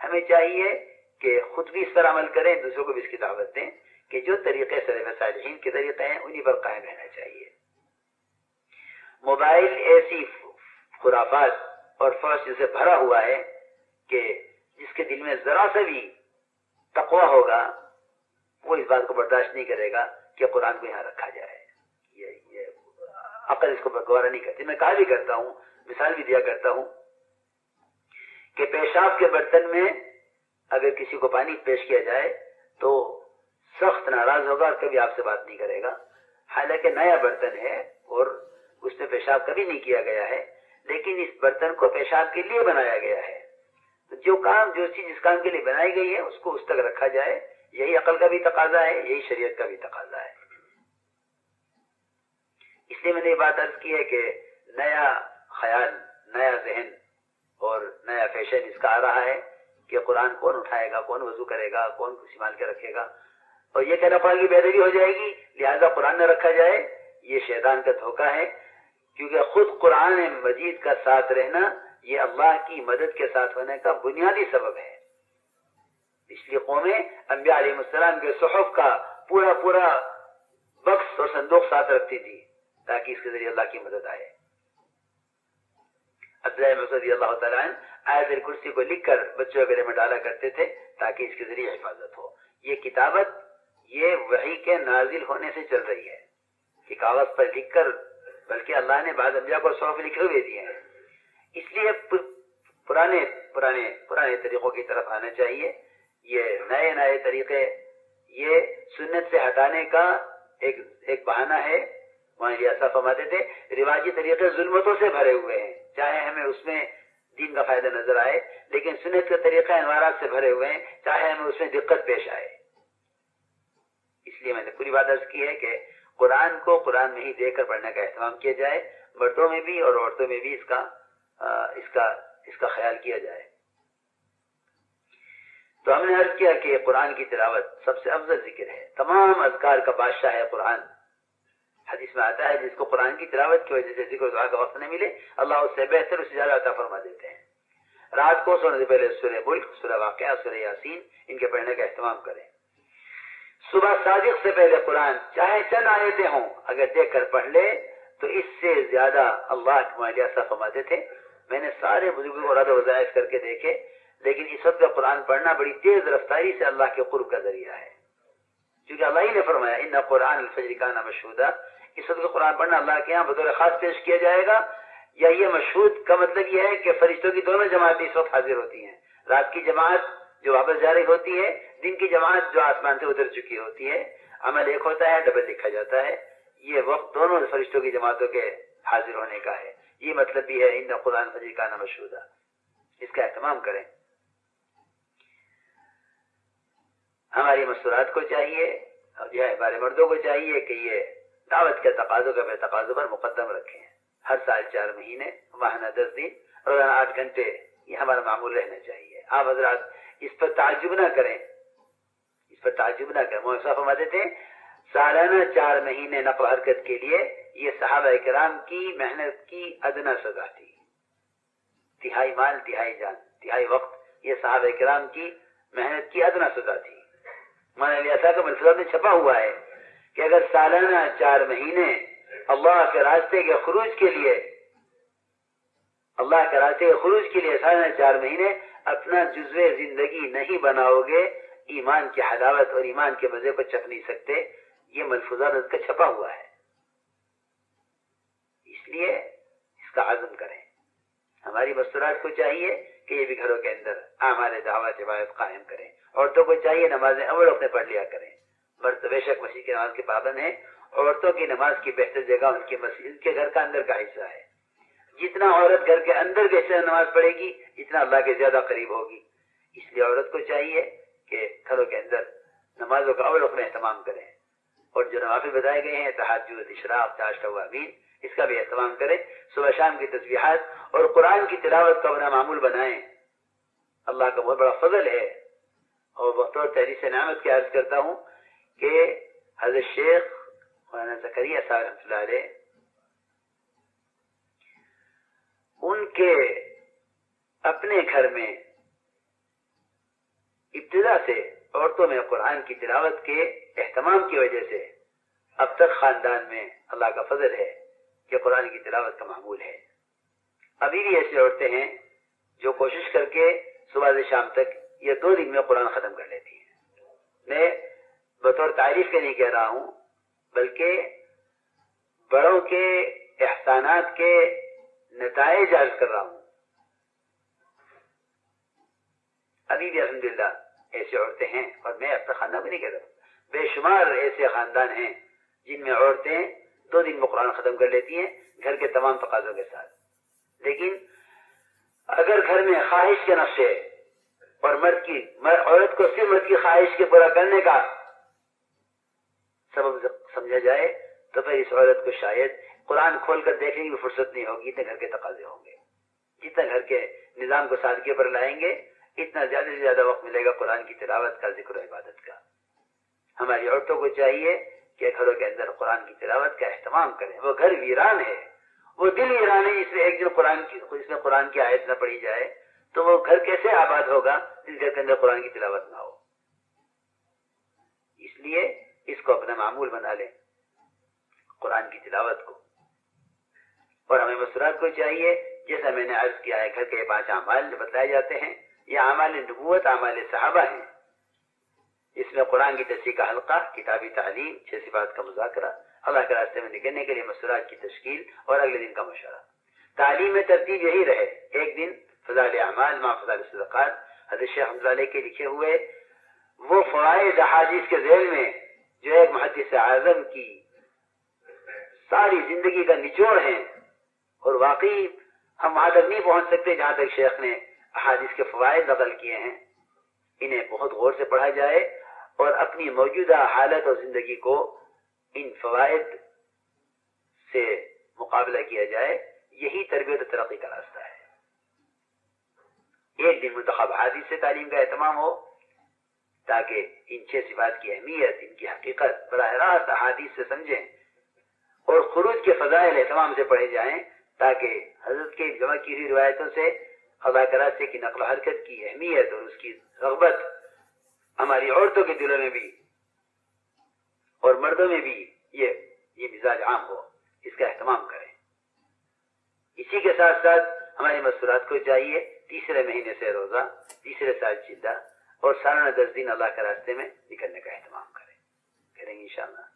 Speaker 2: हमें चाहिए कि खुद भी इस पर अमल करें, दूसरों को भी इसकी दावत दें, कि जो तरीके सलफ सालहीन के तरीके हैं, उन्हीं पर कायम रहना चाहिए। मोबाइल ऐसी खुराफात और फर्श से भरा हुआ है कि जिसके दिल में जरा सा भी तकवा होगा, वो इस बात को बर्दाश्त नहीं करेगा कि कुरान को यहाँ रखा जाए। ये ये अकल इसको गवारा नहीं करती। मैं कहा भी करता हूँ, मिसाल भी दिया करता हूँ कि पेशाब के बर्तन में अगर किसी को पानी पेश किया जाए तो सख्त नाराज़ होगा और कभी आपसे बात नहीं करेगा। हालाँकि नया बर्तन है और उसमें पेशाब कभी नहीं किया गया है, लेकिन इस बर्तन को पेशाब के लिए बनाया गया है। तो जो काम, जो चीज़ इस काम के लिए बनाई गई है, उसको उस तक रखा जाए, यही अकल का भी तकाजा है, यही शरीयत का भी तकाजा है। इसलिए मैंने ये बात अर्ज़ की है कि नया ख्याल, नया जहन और नया फ़ैशन इसका आ रहा है कि कुरान कौन उठाएगा, कौन वज़ू करेगा, कौन मान के रखेगा। और ये कहना पड़ा की बेदबी हो जाएगी, लिहाजा कुरान न रखा जाए, ये शैतान का धोखा है। क्योंकि खुद कुरान मजीद का साथ रहना, ये अल्लाह की मदद के साथ होने का बुनियादी सबब है। इसलिए कौमें अम्बिया के सहफ का पूरा पूरा बक्स और संदूक साथ रखती थी, ताकि इसके ज़रिए अल्लाह की मदद आए। अब्दुल्लाह आयत कुर्सी को लिखकर बच्चों के में डाला करते थे, ताकि इसके ज़रिए हिफाजत हो। ये किताबत, ये वही के नाजिल होने से चल रही है। कि कागज़ पर लिखकर बल्कि अल्लाह ने बाद अम्बिया को सौंप लिखे हुए दिए हैं। इसलिए पुराने पुराने पुराने तरीकों की तरफ़ आना चाहिए। ये नए नए तरीके, ये सुन्नत से हटाने का एक एक बहाना है। वहाँ ऐसा फरमाते थे, रिवाजी तरीके जुल्मतों से भरे हुए हैं। चाहे हमें उसमें दीन का फ़ायदा नज़र आए, लेकिन सुन्नत के तरीके अनवारात से भरे हुए हैं। चाहे हमें उसमें दिक्कत पेश आए। इसलिए मैंने पूरी बात अर्ज़ की है कि कुरान को कुरान में ही देकर पढ़ने का एहतमाम किया जाए मर्दों में भी और औरतों में भी इसका इसका इसका ख्याल किया जाए। तो हमने अर्ज़ किया कि कुरान की तिलावत सबसे अफजल ज़िक्र है। तमाम अजकार का बादशाह है कुरान। हदीस में आता है, जिसको कुरान की तिलावत की वजह से ज़िक्र दुआ का वक्त नहीं मिले, अल्लाह उससे बेहतर उससे ज़्यादा अता फरमा देते हैं। रात को सोने से पहले सूर्य मुल्क सूर्य वाक़ सूर्य यासीन, इनके पढ़ने का अहतमाम करें। सुबह साजिक से पहले कुरान चाहे चंद आयतें हों, अगर देख कर पढ़ ले तो इससे ज़्यादा अल्लाह ऐसा फरमाते थे। मैंने सारे बुज़ुर्गों को रद वजायफ करके देखे, लेकिन इस वक्त का कुरान पढ़ना बड़ी तेज रफ्तारी से अल्लाह के कुर्ब का ज़रिया है। क्योंकि अल्लाह ही ने फरमाया इन कुरान फजरिकाना मशहूदा। इस वक्त कुरान पढ़ना अल्लाह के यहाँ बतौर खास पेश किया जाएगा। या ये मशहूद का मतलब यह है कि फरिश्तों की दोनों जमातें इस वक्त हाजिर होती हैं। रात की जमात जो वापस जा रही होती है दिन की जमात जो आसमान से उतर चुकी होती है, अमल एक होता है, डबल लिखा जाता है। ये वक्त दोनों फरिश्तों की जमातों के हाजिर होने का है। ये मतलब भी है इन कुरान फजी का नमशूदा इसका एहतमाम करें। हमारी मसूरात को चाहिए, और जो है हमारे मर्दों को चाहिए कि ये दावत के तकाजों के तकाजों पर मुकदम रखें। हर साल चार महीने माहना दस दिन, रोज़ाना आठ घंटे, ये हमारा मामूल रहना चाहिए। आप हजरात इस पर ताजुब ना करें। पर ताजुब ना करें मोहसा फरमाते थे सालाना चार महीने नकल हरकत के लिए ये साहब कराम की मेहनत की अदना सजा थी। तिहाई माल, तिहाई जान, तिहाई वक्त ये साहब कराम की मेहनत की अदना सजा थी। माना लिया का मलफा में छपा हुआ है कि अगर सालाना चार महीने अल्लाह के रास्ते के खरूज के लिए, अल्लाह के रास्ते के खरूज के लिए सालाना चार महीने अपना जुजवे ज़िंदगी नहीं बनाओगे ईमान की हलावत और ईमान के मज़े को चख नहीं सकते। ये मलफूजा का छपा हुआ है। इसलिए इसका आज़म करें। हमारी मस्तूरात को चाहिए कि ये भी घरों के अंदर हमारे दावत इबादत कायम करें औरतों को चाहिए नमाजें अवल अपने पढ़ लिया करें। मर्द बेशक मसीह की नमाज़ के पाबंद है। औरतों की नमाज़ की बेहतर जगह उनकी मस्जिद के घर का अंदर का हिस्सा है। जितना औरत घर के अंदर कैसे नमाज़ पढ़ेगी, इतना अल्लाह के ज़्यादा करीब होगी। इसलिए औरत को चाहिए कि घरों के अंदर नमाजों का अवल अपने एहतमाम करें। और जो नवाफिल बताए गए हैं तहजद इशराक ताशमीन इसका भी एहतमाम करें। सुबह शाम की तस्वीहात और कुरान की तिलावत का बना मामूल बनाएँ। अल्लाह का बहुत बड़ा फजल है। और बतौर तहरी से नामत की अर्ज़ करता हूँ कि हज़रत शेख मौलाना जकरिया साहब उनके अपने घर में इब्तदा से औरतों में कुरान की तिलावत के एहतमाम की वजह से अब तक खानदान में अल्लाह का फजल है कि कुरान की तिलावत का मामूल है। अभी भी ऐसी औरतें हैं जो कोशिश करके सुबह से शाम तक या दो दिन में कुरान खत्म कर लेती हैं। मैं बतौर तारीफ़ के नहीं कह रहा हूँ, बल्कि बड़ों के एहसानात के नतज अर्ज़ कर रहा हूँ। अभी भी अलहमदिल्ला ऐसी औरतें हैं और मैं अपना खानदान भी नहीं कह रहा। बेशुमार ऐसे खानदान हैं जिनमें औरतें दो दिन में कुरान खत्म कर लेती हैं घर के तमाम तकाजों के साथ। लेकिन अगर घर में ख्वाहिश के नक्शे और मर्द की औरत को सिर्फ़ मर्द की ख्वाहिश के पूरा करने का सबब समझा जाए तो फिर इस औरत को शायद कुरान खोल कर देखने की फुर्सत नहीं होगी, इतने घर के तकाजे होंगे। जितना घर के निज़ाम को सादगे पर लाएँगे इतना ज़्यादा से ज़्यादा वक्त मिलेगा कुरान की तिलावत का ज़िक्र इबादत का। हमारी औरतों को चाहिए कि घरों के अंदर कुरान की तिलावत का अहतमाम करें। वो घर वीरान है। वो दिल वीरान है जिसमें एक दिन कुरान की, इसमें कुरान की आयत न पढ़ी जाए तो वो घर कैसे आबाद होगा? जिस घर के अंदर कुरान की तिलावत ना हो। इसलिए इसको अपना मामूल बना लें, कुरान की तिलावत को। और हमें मसरात को चाहिए, जैसा मैंने अर्ज़ किया है, घर के पाँच अमाल बताए जाते हैं। ये अमाल नबूत अमाल साहबा है इसमें कुरान की तस्वीर का हल्का किताबी तालीम छह सिफात का मुजाकरा अल्लाह के रास्ते में निकलने के लिए मसरात की तश्कील और अगले दिन का मशरा तालीम में तरतीब यही रहे एक दिन फजाल अमाल मा फजाल सदक़ात हज़रत शेख हमजा के लिखे हुए वो फ़वाद अहादीस के जेल में जो एक मुहदस आज़म की सारी ज़िंदगी का निचोड़ है और वाकई हम वहाँ तक नहीं पहुँच सकते जहाँ तक शेख ने अहादिस के फवायद नकल किए हैं, इन्हें बहुत गौर से पढ़ा जाए और अपनी मौजूदा हालत और ज़िंदगी को इन फवायद से मुकाबला किया जाए, यही तरबियत तरक्की का रास्ता है। एक दिन मुंतब हादिस से तालीम का एहतमाम हो, ताकि इन छह सिफात की अहमियत, इनकी हकीकत बरह रास्त अहादीस से समझें और खरूज के फजाइल तमाम से पढ़े जाएँ, ताकि हज़रत के जमा की हुई रिवायतों से खुदा कराचे की नकल हरकत की अहमियत और उसकी रगबत हमारी औरतों के दिलों में भी और मर्दों में भी ये ये मिजाज आम हो, इसका अहतमाम करें। इसी के साथ साथ हमारी मसूरात को चाहिए तीसरे महीने से रोजा, तीसरे साल चिंता और सालाना दस दिन अल्लाह के रास्ते में निकलने का अहतमाम करें। करेंगे इंशाल्लाह।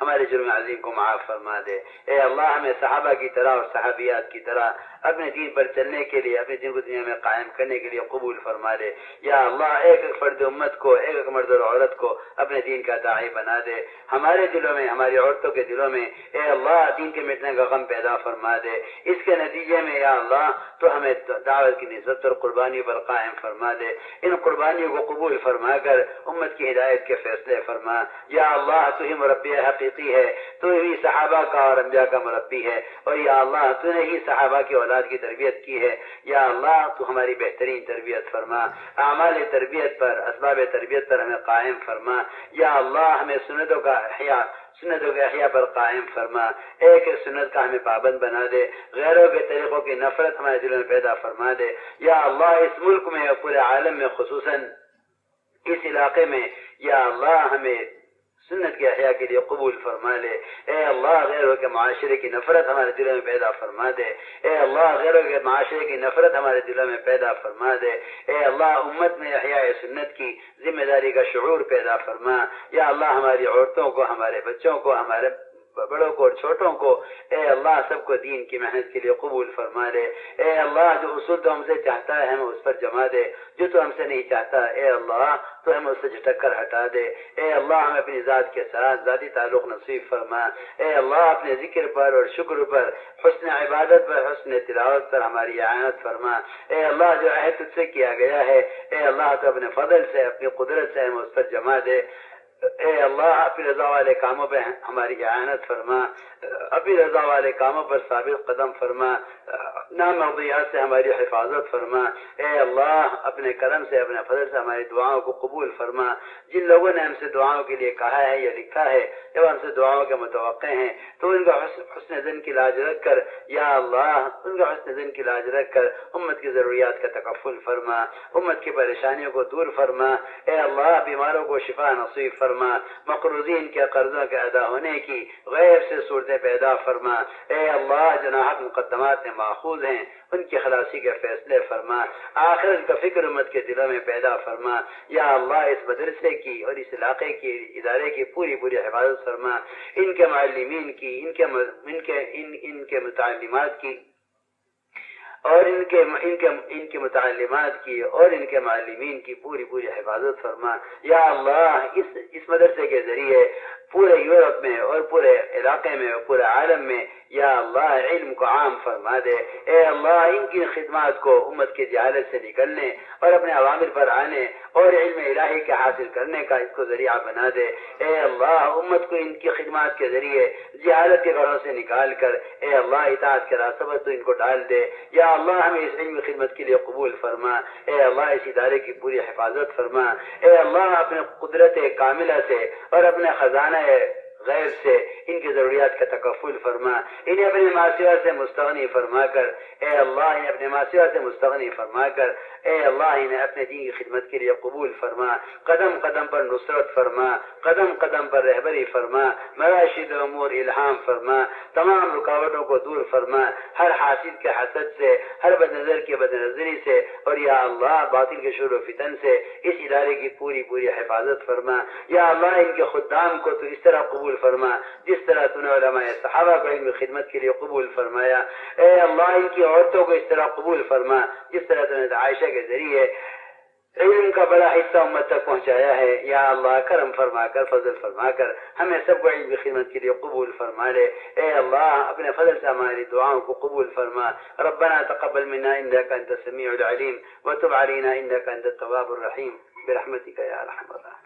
Speaker 2: हमारे जुर्म अजीम को माफ़ फरमा दे। ए अल्लाह, हमें सहाबा की तरह और सहाबियात की तरह अपने दिन पर चलने के लिए, अपने दिन को दुनिया में कायम करने के लिए कबूल फरमा दे। या अल्लाह, एक एक फर्द उम्मत को, एक एक मर्द और औरत को अपने दिन का दाही बना दे। हमारे दिलों में, हमारी औरतों के दिलों में ए अल्लाह, दिन के मिटने का गम पैदा फरमा दे। इसके नतीजे में, या अल्लाह तो हमें दावत की नस्बत और कुर्बानी पर कायम फरमा दे। इन कुर्बानियों को कबूल फरमा कर उम्मत की हिदायत के फैसले फरमा। या अल्लाह, तुम रब देती है तो ही सहाबा का और अम्बिया का मुरबी है। और या अल्लाह, तूने ही सहाबा की औलाद की तरबियत की है। या अल्लाह, तू हमारी बेहतरीन तरबियत फरमा। अमाल तरबियत पर इसबाब तरबियत पर हमें कायम फरमा। या अल्लाह, हमें सुनतों का अहिया सुनत के अहिया पर कायम फरमा। एक एक सुनत का हमें पाबंद बना दे। गैरों के तरीक़ों की नफरत हमारे दिलों में पैदा फरमा दे। या अल्लाह, इस मुल्क में पूरे आलम में खसूस इस इलाके में, या अल्लाह, हमें सुन्नत की अहिया के लिए कबूल फरमा ले ए अल्लाह गैरों के माशरे की नफरत हमारे दिलों में पैदा फरमा दे ए अल्लाह गैरों के माशरे की नफरत हमारे दिलों में पैदा फरमा दे ए अल्लाह उम्मत में अहिया सुन्नत की ज़िम्मेदारी का शूर पैदा फरमा या अल्लाह हमारी औरतों को हमारे बच्चों को हमारे बड़ों को और छोटों को, ए अल्लाह सबको दीन की मेहनत के लिए कबूल फरमा दे। ए अल्लाह जो उसूल तो हमसे चाहता है, हमें उस पर जमा दे। जो तो हमसे नहीं चाहता, ए अल्लाह तो हम उससे झटक कर हटा दे। ए अल्लाह, हमें अपनी ज़ात के साथ ज़ाती ताल्लुक नसीब फरमा। ए अल्लाह, अपने ज़िक्र पर और शुक्र पर, हसन इबादत पर, हसन तिलावत पर हमारी आयत फरमा। ए अल्लाह, जो अहद तुझसे किया गया है, ए अल्लाह तो अपने फजल से, अपनी कुदरत से हम उस पर जमा दे। ए, अल्लाह अपनी रजा वाले कामों पर हमारी आनत फरमा। अपनी रजा वाले कामों पर साबित कदम फरमा। ना अवदियात से हमारी हिफाजत फरमा। ए अल्लाह, अपने करम से, अपने फजल से हमारी दुआओं को कबूल फरमा। जिन लोगों ने हमसे दुआओं के लिए कहा है या लिखा है, जब हमसे दुआओं के मुतव हैं तो उनका हसन दिन की लाज रख कर या अल्लाह, उनका हसन जन की लाज रख कर उम्मत की ज़रूरियात का तकफुल फरमा। उम्मत की परेशानियों को दूर फरमा। ए अल्लाह, बीमारों को शिफा नसीब फरमा। मकरूजीन के कर्जों के अदा होने की गैर से सूरतें पैदा फरमा। ए अल्लाह, जनाहत मुकदमात में माखूज मकसूद हैं। उनकी खलासी के फैसले फरमा, आखिरत का फ़िक्र उम्मत के दिलों में पैदा फरमा, या अल्लाह इस मदरसे की और इस इलाके की इदारे की पूरी पूरी हिफाजत फरमा। इनके मालमीन की, इनके इनके, इन, इनके मुतालिमात की और इनके इनके इनके मुतालिमात की और इनके मालिमीन की पूरी पूरी हिफाजत फरमा। या अल्लाह, इस इस मदरसे के ज़रिए पूरे यूरोप में और पूरे इलाके में और पूरे आलम में या अल्लाह इल्म को आम फरमा दे। ए अल्लाह, इनकी खिदमत को उम्मत के जहालत से निकलने और अपने अवामिर पर आने और इल्म इलाही के हासिल करने का इसको ज़रिया बना दे। ए अल्लाह, उम्मत को इनकी खिदमत के ज़रिए जियारत के घरों से निकाल कर, ए अल्लाह इतात के रास्ते पर तो इनको डाल दे। या अल्लाह, हमें इस इल्म खिदमत के लिए कबूल फरमा। ए अल्लाह, इस इदारे की पूरी हिफाजत फरमा। ए अल्लाह, अपने कुदरत कामिला से और अपने खजाना गैर से इनकी ज़रूरियात का तकफुल फरमा इन्हें अपने मासीवा से मुस्तनी फरमा कर ए अल्लाह इन्हें अपने मासीवा से मुस्तनी फरमा कर ए अल्लाह इन्हें अपने दिन की खिदमत के लिए कबूल फरमा कदम कदम पर नुसरत फरमा कदम कदम पर रहबरी फरमा मराशिद अमूर इल्हाम फरमा तमाम रुकावटों को दूर फरमा हर हासिद के हसद से हर बदनजर के बदनजरी से और या अल्लाह बातिल के शुरू फितन से इस इदारे की पूरी पूरी हिफाजत फरमा या अल्लाह इनके खुदाम को तो इस तरह कबूल फरमा जिस तरह तूने सहाबा को इनकी खिदमत के लिए कबूल फरमाया ए अल्लाह इनकी औरतों को इस तरह कबूल फरमा जिस तरह तूने आयशा के ज़रिए इल्म का बड़ा हिस्सा उम्मत तक पहुँचाया है या अल्लाह करम फरमा कर फजल फरमा कर हमें सबको इल्म की खिदमत के लिए कबूल फरमा ले ए अल्लाह अपने फजल से हमारी दुआओं को कबूल फरमा रब्बना तकब्बल मिन्ना इन्नका अंत समीउल अलीम व तुब अलैना इन्नका अंत तव्वाबुर रहीम बिरहमतिका या अरहमर